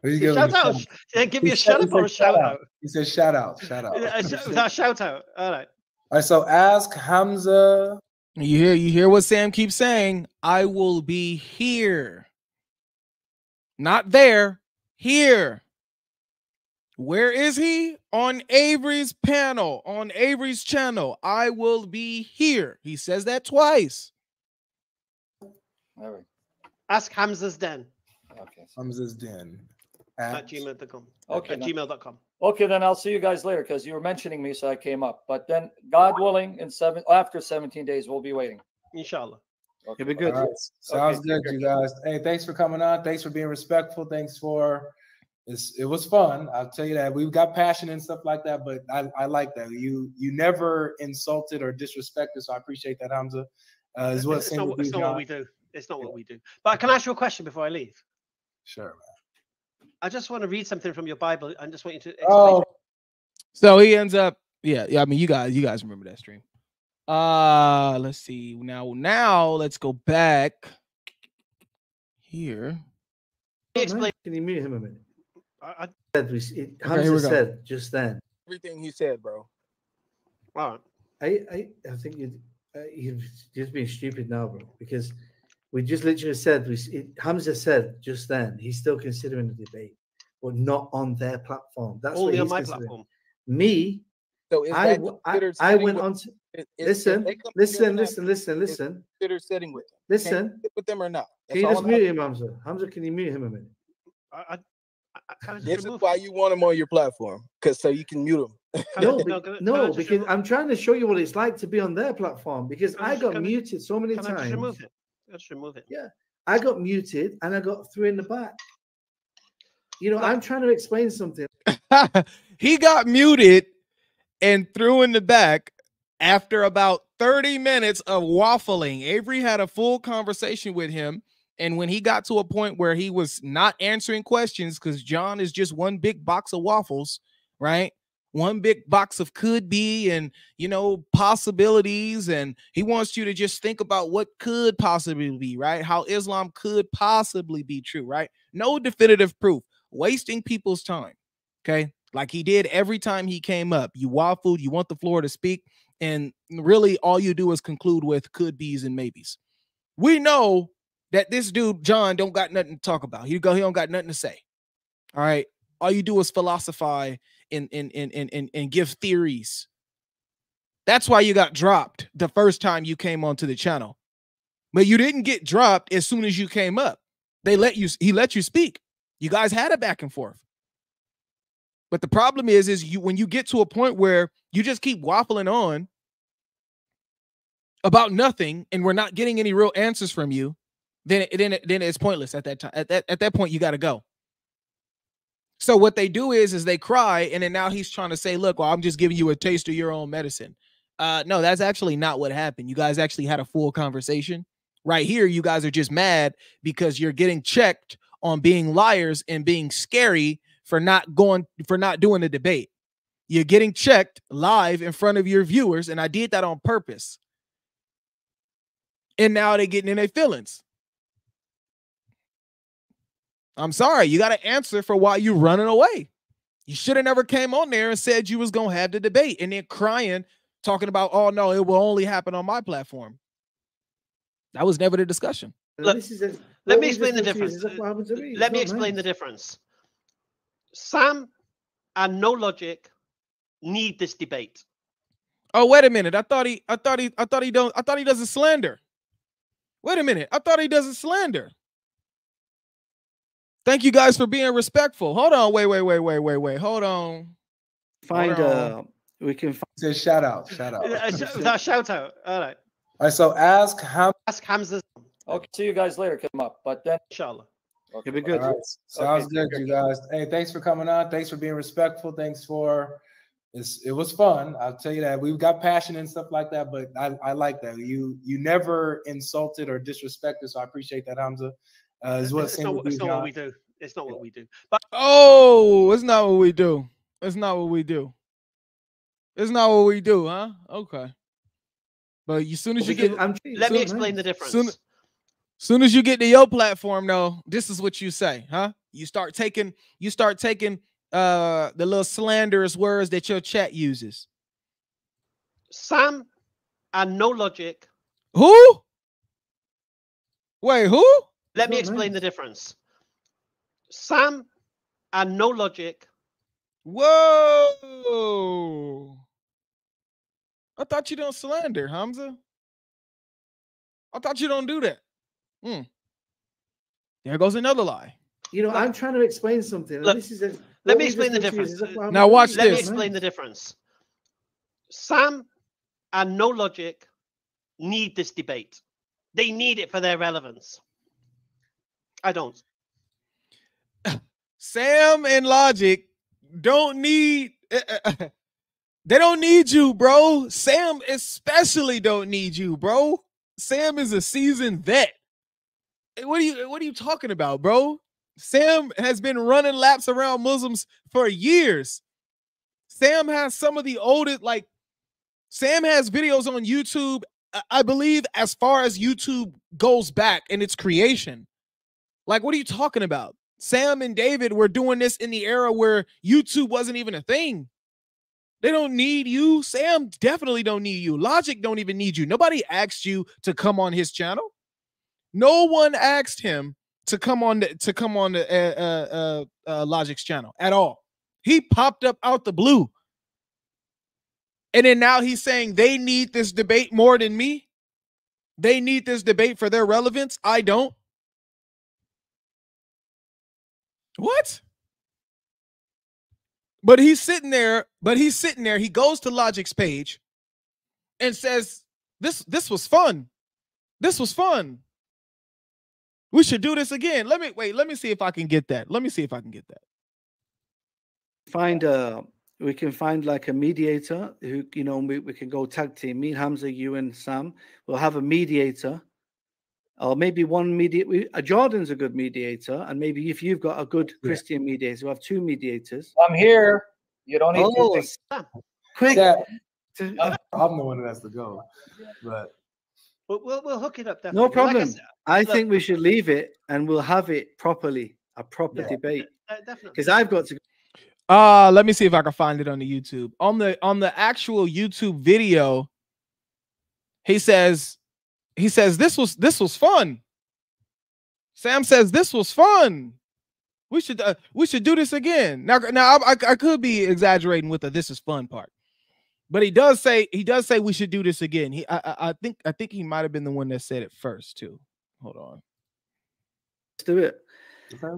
S6: Who's
S3: Say
S6: giving
S3: Shout out.
S6: shout-
S3: Yeah, give me
S6: He
S3: a shout out or a shout
S6: shout
S3: out.
S6: He said shout out, shout out.
S3: Yeah, a shout out. All right.
S6: right, so ask Hamza.
S1: You hear you hear what Sam keeps saying? I will be here. Not there, here. Where is he? On Avery's panel, on Avery's channel. I will be here. He says that twice.
S8: All right.
S3: Ask Hamza's Den
S8: Okay.
S6: Hamza's den.
S3: At gmail.com.
S8: Okay,
S3: At
S8: now-
S3: gmail.com.
S8: Okay, then I'll see you guys later because you were mentioning me, so I came up. But then, God willing, in seven after 17 days, we'll be waiting.
S3: Inshallah.
S8: Okay.
S7: It'll be good.
S6: All right. Sounds
S8: Okay,
S6: good, you guys. Hey, thanks for coming on. Thanks for being respectful. Thanks for it's it was fun. I'll tell you that. We've got passion and stuff like that, but I, I like that. You you never insulted or disrespected, so I appreciate that, Hamza. Uh, is what
S3: It's, not, what- it's not what we do. It's not what we do. But I can I ask you a question before I leave?
S6: Sure, man.
S3: I just want to read something from your Bible I just want you to explain.
S6: Oh,
S1: So he ends up, yeah, yeah. I mean, you guys, you guys remember that stream. Uh let's see. Now, now let's go back here.
S3: explain.
S2: Can you mute him a minute?
S3: I, I,
S2: Said we, s- it,
S1: Okay, here we
S2: Hamza
S1: go.
S2: said just then.
S4: Everything he said, bro.
S3: all right.
S2: I, I, I think you, uh, you've just been stupid now, bro. Because we just literally said we. It, Hamza said just then he's still considering the debate, but not on their platform. That's what
S3: Only on my
S2: considering.
S3: platform.
S2: Me,
S4: So is
S2: I,
S4: that considered
S2: I went
S4: with-
S2: on to
S4: is- is-
S2: listen, listen,
S4: together,
S2: listen, listen, listen,
S4: Consider sitting with them.
S2: Listen.
S4: sit with them or not?
S2: Can you just mute him, Hamza? Hamza, can you mute him a minute?
S3: I, I, I, I kind of
S4: This is why you want him on your platform, because so you can mute him.
S2: No,
S3: no,
S2: be-
S3: can I- can I
S2: no, because
S3: remove-
S2: I'm trying to show you what it's like to be on their platform. Because
S3: I
S2: I got muted so many
S3: Can I just
S2: times.
S3: Remove it? Remove it.
S2: Yeah. I got muted and I got through in the back. You know, I'm trying to explain something. [laughs]
S1: he got muted and threw in the back after about 30 minutes of waffling. Avery had a full conversation with him. And when he got to a point where he was not answering questions, because John is just one big box of waffles, right? One big box of could be and, you know, possibilities. And he wants you to just think about what could possibly be, right? How Islam could possibly be true, right? No definitive proof, wasting people's time. Okay. Like he did every time he came up. You waffled, you want the floor to speak, and really all you do is conclude with could be's and maybes. We know that this dude, John, don't got nothing to talk about. He go, he don't got nothing to say. All right. All you do is philosophize and and and and, and, give theories. That's why you got dropped the first time you came onto the channel. But you didn't get dropped as soon as you came up. They let you, he let you speak. You guys had a back and forth. But the problem is, is you when you get to a point where you just keep waffling on about nothing, and we're not getting any real answers from you, then it, then it, then it's pointless at that time. At that at that point, you got to go. So what they do is is they cry, and then now he's trying to say, "Look, well, I'm just giving you a taste of your own medicine." Uh, no, that's actually not what happened. You guys actually had a full conversation. Right here, you guys are just mad because you're getting checked on being liars and being scary for not going for not doing the debate. You're getting checked live in front of your viewers, and I did that on purpose. And now they're getting in their feelings. I'm sorry, you got to answer for why you running away. You should have never came on there and said you was gonna have the debate, and then crying, talking about, oh no, it will only happen on my platform. That was never the discussion.
S3: Look,
S9: This is a-
S3: Let me explain the
S9: just went through is
S3: difference.
S9: exactly what happened to me.
S3: Let me explain
S9: nice.
S3: the difference. Sam and No Logic need this debate.
S1: Oh, wait a minute. I thought he I thought he I thought he don't I thought he doesn't slander. Wait a minute. I thought he doesn't slander. Thank you guys for being respectful. Hold on. Wait, wait, wait, wait, wait, wait. Hold on.
S2: Find
S1: Hold on.
S2: uh, we can find
S6: Say shout out, shout out.
S3: Uh, shout out. All right.
S6: All right, so ask how.
S3: Ask Hamza,
S8: Okay, see you guys later. Come up, but then
S3: inshallah.
S2: it'll be good.
S6: All right, sounds
S8: Okay,
S6: good, you guys. Hey, thanks for coming on. Thanks for being respectful. Thanks for. It's, it was fun. I'll tell you that. We've got passion and stuff like that, but I, I like that. You you never insulted or disrespected, so I appreciate that, Hamza. Uh, is what
S3: It's
S6: same
S3: not, what- it's not what we do. It's not what we do. But
S1: Oh, it's not what we do. It's not what we do. It's not what we do, huh? Okay. But as soon as you get
S9: I'm-
S3: let me
S9: so
S3: explain the difference.
S1: Soon- soon as you get to your platform though this is what you say huh you start taking you start taking uh the little slanderous words that your chat uses
S3: Sam and No Logic.
S1: who wait who
S3: Let me
S9: not
S3: explain the difference. Sam and No Logic.
S1: whoa i thought you don't slander hamza i thought you don't do that Hmm. there goes another lie
S9: You know, I'm trying to explain something.
S3: Look,
S9: this is a,
S3: let me explain the
S9: went through is
S3: difference.
S9: exactly
S1: Now
S9: happened to
S1: watch
S9: me.
S3: Let me explain the difference. Sam and No Logic need this debate. They need it for their relevance. I don't.
S1: Sam and Logic don't need [laughs] they don't need you, bro. Sam especially don't need you, bro. Sam is a seasoned vet. Eh, What are you what are you talking about, bro? Sam has been running laps around Muslims for years. Sam has some of the oldest like Sam has videos on YouTube, I- I believe as far as YouTube goes back in its creation. Like what are you talking about? Sam and David were doing this in the era where YouTube wasn't even a thing. They don't need you. Sam definitely don't need you. Logic don't even need you. Nobody asked you to come on his channel. No one asked him to come on the, to come on the uh, uh, uh, Logic's channel at all. He popped up out the blue, and then now he's saying they need this debate more than me. They need this debate for their relevance. I don't. What? But he's sitting there, but he's sitting there. He goes to Logic's page and says, This this was fun. This was fun. We should do this again. Let me wait, let me see if I can get that. Let me see if I can get that.
S2: find a we can find like a mediator who you know we, we can go tag team me hamza you and sam we'll have a mediator or maybe one mediator uh, jordan's a good mediator and maybe if you've got a good
S6: Yeah.
S2: christian mediator we'll have two mediators
S8: I'm here. You don't need
S2: oh
S8: to.
S2: s- quick
S6: Yeah,
S2: to-
S8: Uh,
S6: I'm the one that has to go. But
S3: We'll, we'll, we'll hook it up. Definitely.
S2: no
S3: Like I
S2: problem
S3: said,
S2: i
S3: look-
S2: think we should leave it and we'll have it properly a proper
S6: Yeah.
S2: debate
S3: uh, definitely.
S2: because i've got to
S1: Uh let me see if I can find it on the YouTube. On the on the actual YouTube video, he says he says this was this was fun. Sam says this was fun. We should uh, we should do this again. Now now I, I, I could be exaggerating with the this is fun part. But he does say he does say we should do this again. He I, I I think I think he might have been the one that said it first too. Hold on.
S2: Let's do it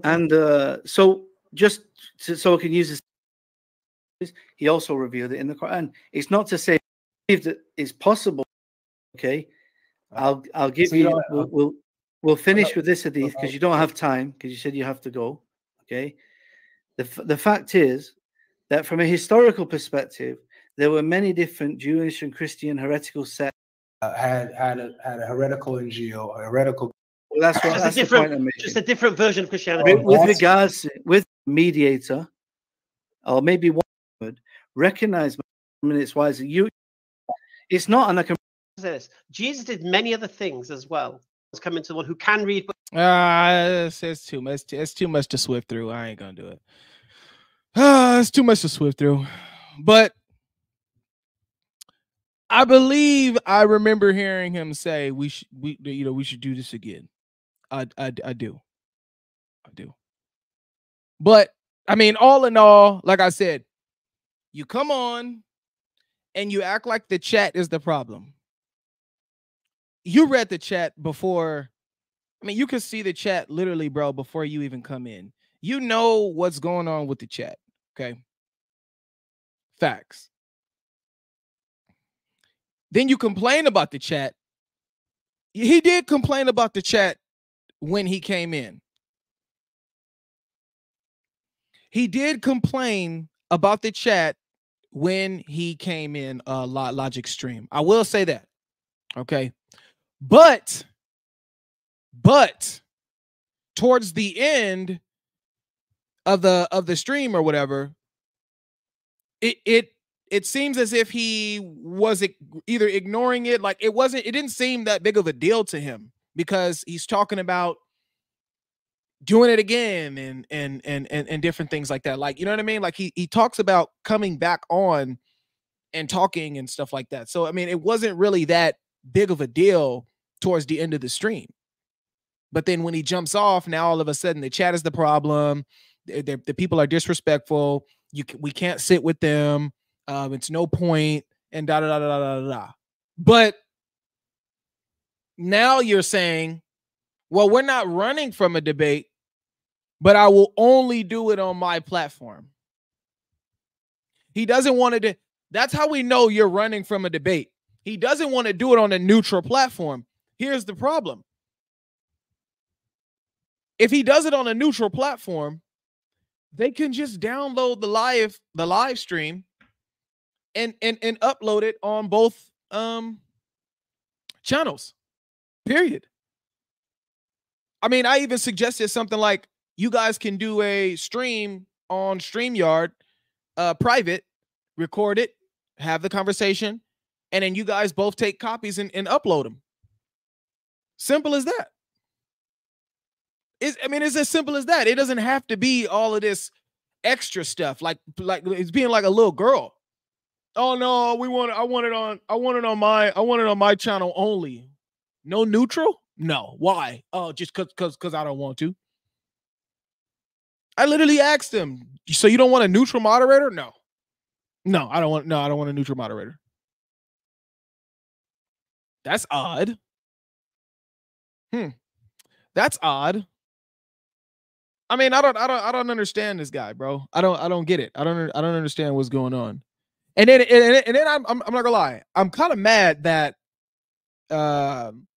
S2: And uh, so, just to, so I can use this, he also revealed it in the Quran. It's not to say that it's possible. Okay, I'll I'll give
S6: So you
S2: you. We'll, we'll we'll finish with this hadith because you don't have time because you said you have to go. Okay, the f- the fact is that from a historical perspective, there were many different Jewish and Christian heretical sects.
S6: uh, had had a had a heretical Injil, a heretical.
S2: Well, that's what
S3: Just a
S2: that's the
S3: different-. Just a different version of Christianity.
S2: with, with regards with mediator
S7: or maybe one word, recognize minutes wisely. You, it's not, and I can
S3: say this. Jesus did many other things as well. He's coming to the one who can read. But
S1: Ah, it's, it's too much. It's too much to swift through. I ain't gonna do it. Ah, it's too much to swift through. But I believe I remember hearing him say we should we you know we should do this again. I I I do. I do. But I mean, all in all, like I said, you come on and you act like the chat is the problem. You read the chat before. I mean, you can see the chat literally, bro, before you even come in. You know what's going on with the chat. Okay. Facts. Then you complain about the chat. He did complain about the chat when he came in. He did complain about the chat when he came in uh logic stream. I will say that. Okay. But but towards the end of the of the stream or whatever, it it it seems as if he was either ignoring it, like it wasn't, it didn't seem that big of a deal to him because he's talking about doing it again and and and and, and different things like that. Like, you know what I mean? Like he he talks about coming back on and talking and stuff like that. So I mean, it wasn't really that big of a deal towards the end of the stream. But then when he jumps off, now all of a sudden the chat is the problem. The, the people are disrespectful. You we can't sit with them um, it's no point. point, and da da da da da da. But now you're saying, well, we're not running from a debate, but I will only do it on my platform. He doesn't want to. That's how we know you're running from a debate. He doesn't want to do it on a neutral platform. Here's the problem. If he does it on a neutral platform, they can just download the live the live stream and and and upload it on both um channels. Period. I mean, I even suggested something like you guys can do a stream on StreamYard, uh, private, record it, have the conversation, and then you guys both take copies and, and upload them. Simple as that. It's, I mean, it's as simple as that. It doesn't have to be all of this extra stuff, like like it's being like a little girl. Oh no, we want I want it on I want it on my I want it on my channel only. No neutral? No. Why? Oh, just cause cause cause I don't want to. I literally asked him, so you don't want a neutral moderator? No. No, I don't want no, I don't want a neutral moderator. That's odd. Hmm. That's odd. I mean, I don't I don't I don't understand this guy, bro. I don't I don't get it. I don't I don't understand what's going on. And then and, and then I'm, I'm I'm not gonna lie, I'm kind of mad that um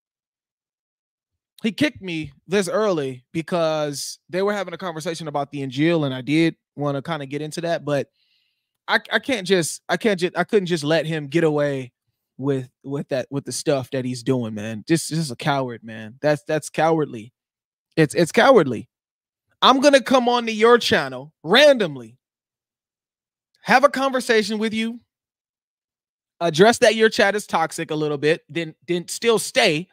S1: he kicked me this early because they were having a conversation about the Injil, and I did want to kind of get into that, but I, I can't just I can't just I couldn't just let him get away with with that with the stuff that he's doing, man. Just just a coward, man. That's that's cowardly. It's it's cowardly. I'm gonna come on to your channel randomly have a conversation with you, address that your chat is toxic a little bit, then then still stay.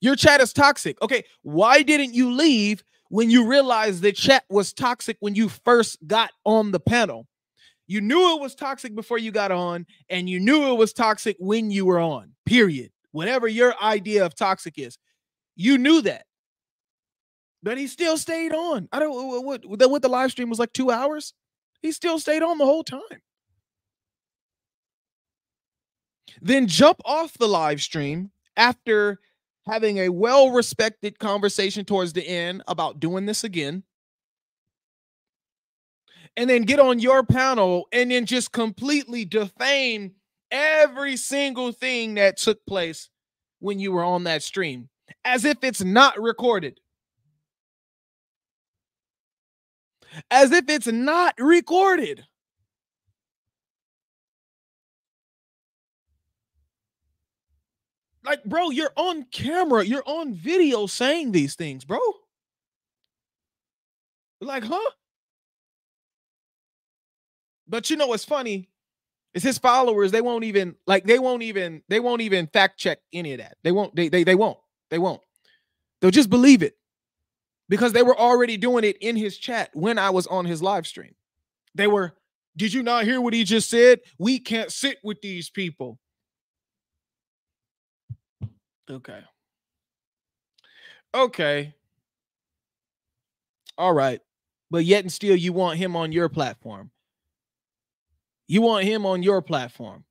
S1: Your chat is toxic. Okay, why didn't you leave when you realized the chat was toxic when you first got on the panel? You knew it was toxic before you got on, and you knew it was toxic when you were on. Period. Whatever your idea of toxic is, you knew that. But he still stayed on. I don't what what, the live stream was like two hours. He still stayed on the whole time. Then jump off the live stream after having a well respected conversation towards the end about doing this again. And then get on your panel and then just completely defame every single thing that took place when you were on that stream as if it's not recorded. as if it's not recorded. Like, bro, you're on camera, you're on video saying these things, bro. Like, huh? But you know what's funny is his followers, they won't even like they won't even they won't even fact check any of that. They won't, they they they won't. They won't. They'll just believe it because they were already doing it in his chat when I was on his live stream. They were, did you not hear what he just said? We can't sit with these people. Okay. Okay. All right. But yet and still, you want him on your platform. You want him on your platform.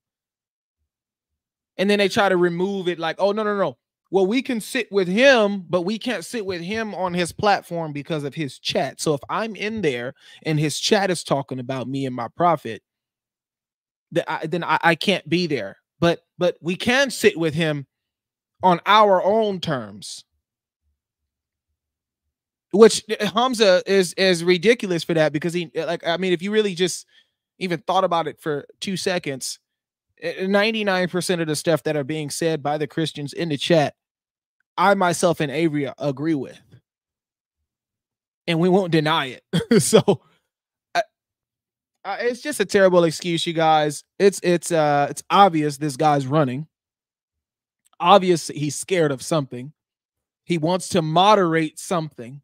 S1: And then they try to remove it like, oh, no, no, no. Well, we can sit with him, but we can't sit with him on his platform because of his chat. So if I'm in there and his chat is talking about me and my prophet, then I, then I, I can't be there. But but we can sit with him on our own terms. Which uh, Hamza is is ridiculous for that because he like I mean if you really just even thought about it for two seconds, 99% eh, of the stuff that are being said by the Christians in the chat, I myself and Avery agree with. And we won't deny it. [laughs] so uh, uh, it's just a terrible excuse, you guys. It's it's uh it's obvious this guy's running. Obvious he's scared of something. He wants to moderate something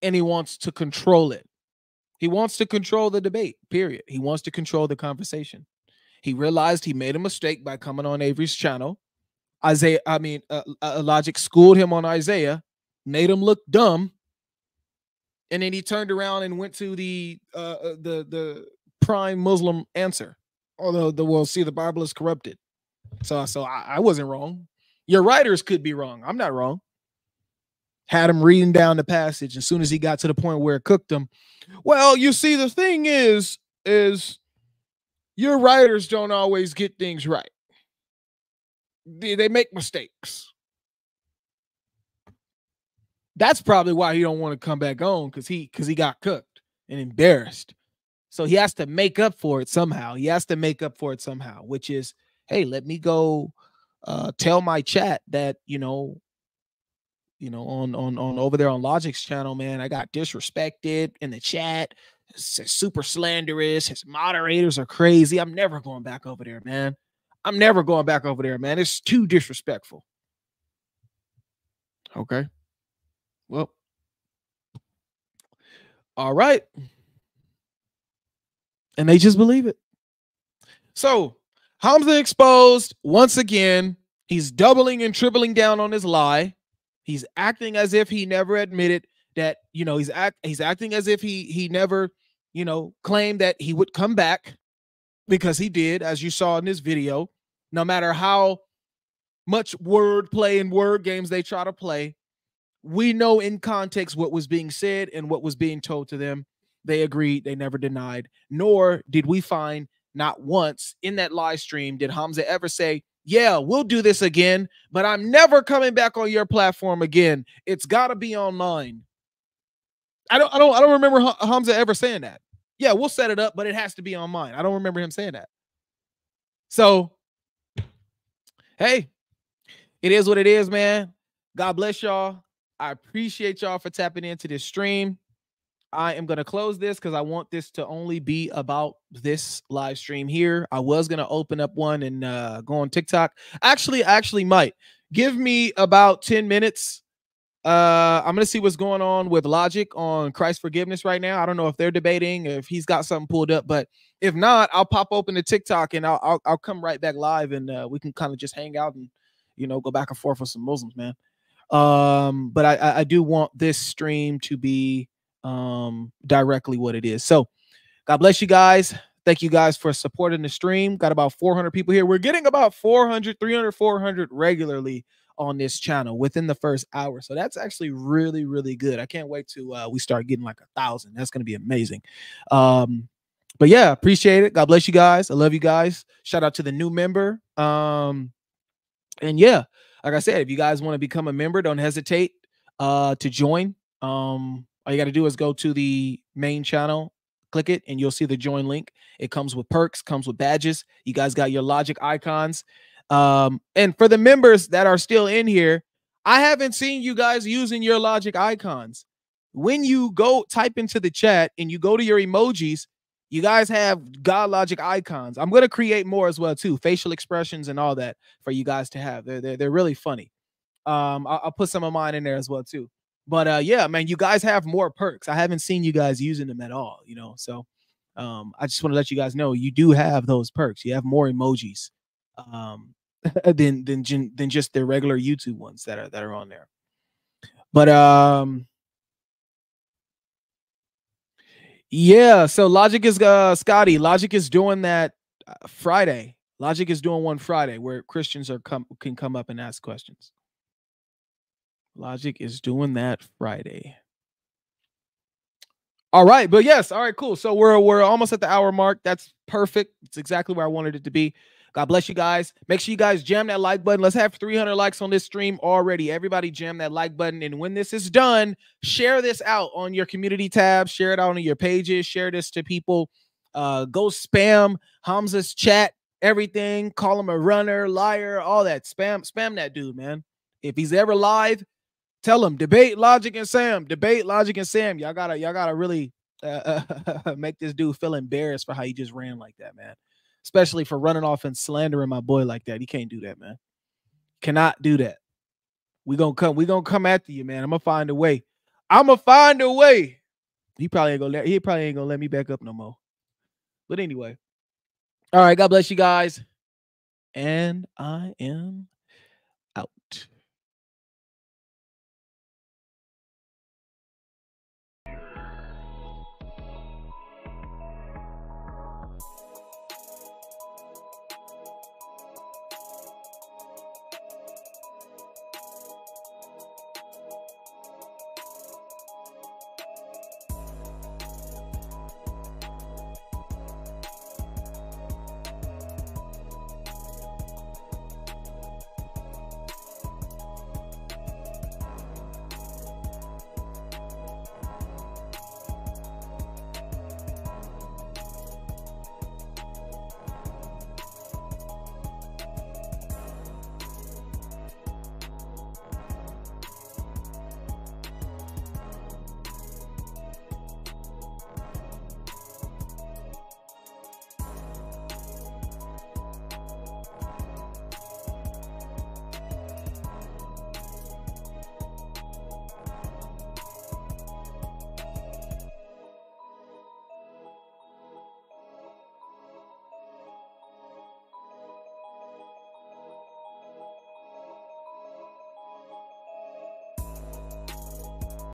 S1: and he wants to control it. He wants to control the debate, period. He wants to control the conversation. He realized he made a mistake by coming on Avery's channel. Isaiah, I mean, uh, uh, Logic schooled him on Isaiah, made him look dumb, and then he turned around and went to the uh, uh the the prime Muslim answer. Although the well, see, the Bible is corrupted. So, so I, I wasn't wrong. Your writers could be wrong. I'm not wrong. Had him reading down the passage. As soon as he got to the point where it cooked him, well, you see, the thing is, is your writers don't always get things right. They, they make mistakes. That's probably why he don't want to come back on because he because he got cooked and embarrassed. So he has to make up for it somehow. He has to make up for it somehow, which is, hey, let me go uh, tell my chat that you know, you know, on on on over there on Logic's channel, man, I got disrespected in the chat It's super slanderous. His moderators are crazy. I'm never going back over there, man. I'm never going back over there, man. It's too disrespectful. Okay. Well, all right. And they just believe it. So Hamza exposed once again. He's doubling and tripling down on his lie. He's acting as if he never admitted that, you know, he's act he's acting as if he he never you know, claimed that he would come back because he did, as you saw in this video. No matter how much word play and word games they try to play, we know in context what was being said and what was being told to them. They agreed, they never denied, nor did we find not once in that live stream did Hamza ever say, Yeah, we'll do this again, but I'm never coming back on your platform again. It's got to be online. I don't I don't I don't remember Hamza ever saying that. Yeah, we'll set it up, but it has to be on mine. I don't remember him saying that. So, hey, it is what it is, man. God bless y'all. I appreciate y'all for tapping into this stream. I am going to close this because I want this to only be about this live stream here. I was going to open up one and uh, go on TikTok. Actually, I actually might. Give me about 10 minutes uh, I'm gonna see what's going on with Logic on Christ forgiveness right now. I don't know if they're debating, if he's got something pulled up, but if not, I'll pop open the TikTok and I'll I'll, I'll come right back live and uh, we can kind of just hang out and you know go back and forth with some Muslims, man. Um, but I I do want this stream to be um directly what it is. So, God bless you guys. Thank you guys for supporting the stream. Got about 400 people here. We're getting about 400, 300, 400 regularly on this channel within the first hour. So that's actually really, really good. I can't wait to uh, we start getting like a thousand. That's gonna be amazing. Um, but yeah, appreciate it. God bless you guys. I love you guys. Shout out to the new member. Um, and yeah, like I said, if you guys want to become a member, don't hesitate uh to join. Um, all you got to do is go to the main channel, click it, and you'll see the join link. It comes with perks, comes with badges. You guys got your logic icons. Um, and for the members that are still in here, I haven't seen you guys using your logic icons. When you go type into the chat and you go to your emojis, You guys have God Logic icons. I'm gonna create more as well too, facial expressions and all that for you guys to have. They're they're, they're really funny. Um, I'll, I'll put some of mine in there as well too. But uh, yeah, man, you guys have more perks. I haven't seen you guys using them at all. You know, so um, I just want to let you guys know you do have those perks. You have more emojis um, [laughs] than than than just the regular YouTube ones that are that are on there. But um, yeah. So Logic is uh Scotty. Logic is doing that uh, Friday. Logic is doing one Friday where Christians are come can come up and ask questions. Logic is doing that Friday. All right, but yes, all right, cool. So we're we're almost at the hour mark. That's perfect. It's exactly where I wanted it to be. God bless you guys. Make sure you guys jam that like button. Let's have 300 likes on this stream already. Everybody jam that like button. And when this is done, share this out on your community tab, share it out on your pages, share this to people. Uh, go spam Hamza's chat, everything. Call him a runner, liar, all that. Spam, spam that dude, man. If he's ever live, tell him debate Logic and Sam. Debate Logic and Sam. Y'all gotta, y'all gotta really uh, [laughs] make this dude feel embarrassed for how he just ran like that, man especially for running off and slandering my boy like that. He can't do that, man. Cannot do that. We gonna come. We gonna come after you, man. I'm gonna find a way. I'm gonna find a way. He probably ain't gonna let. He probably ain't gonna let me back up no more. But anyway, all right. God bless you guys, and I am out.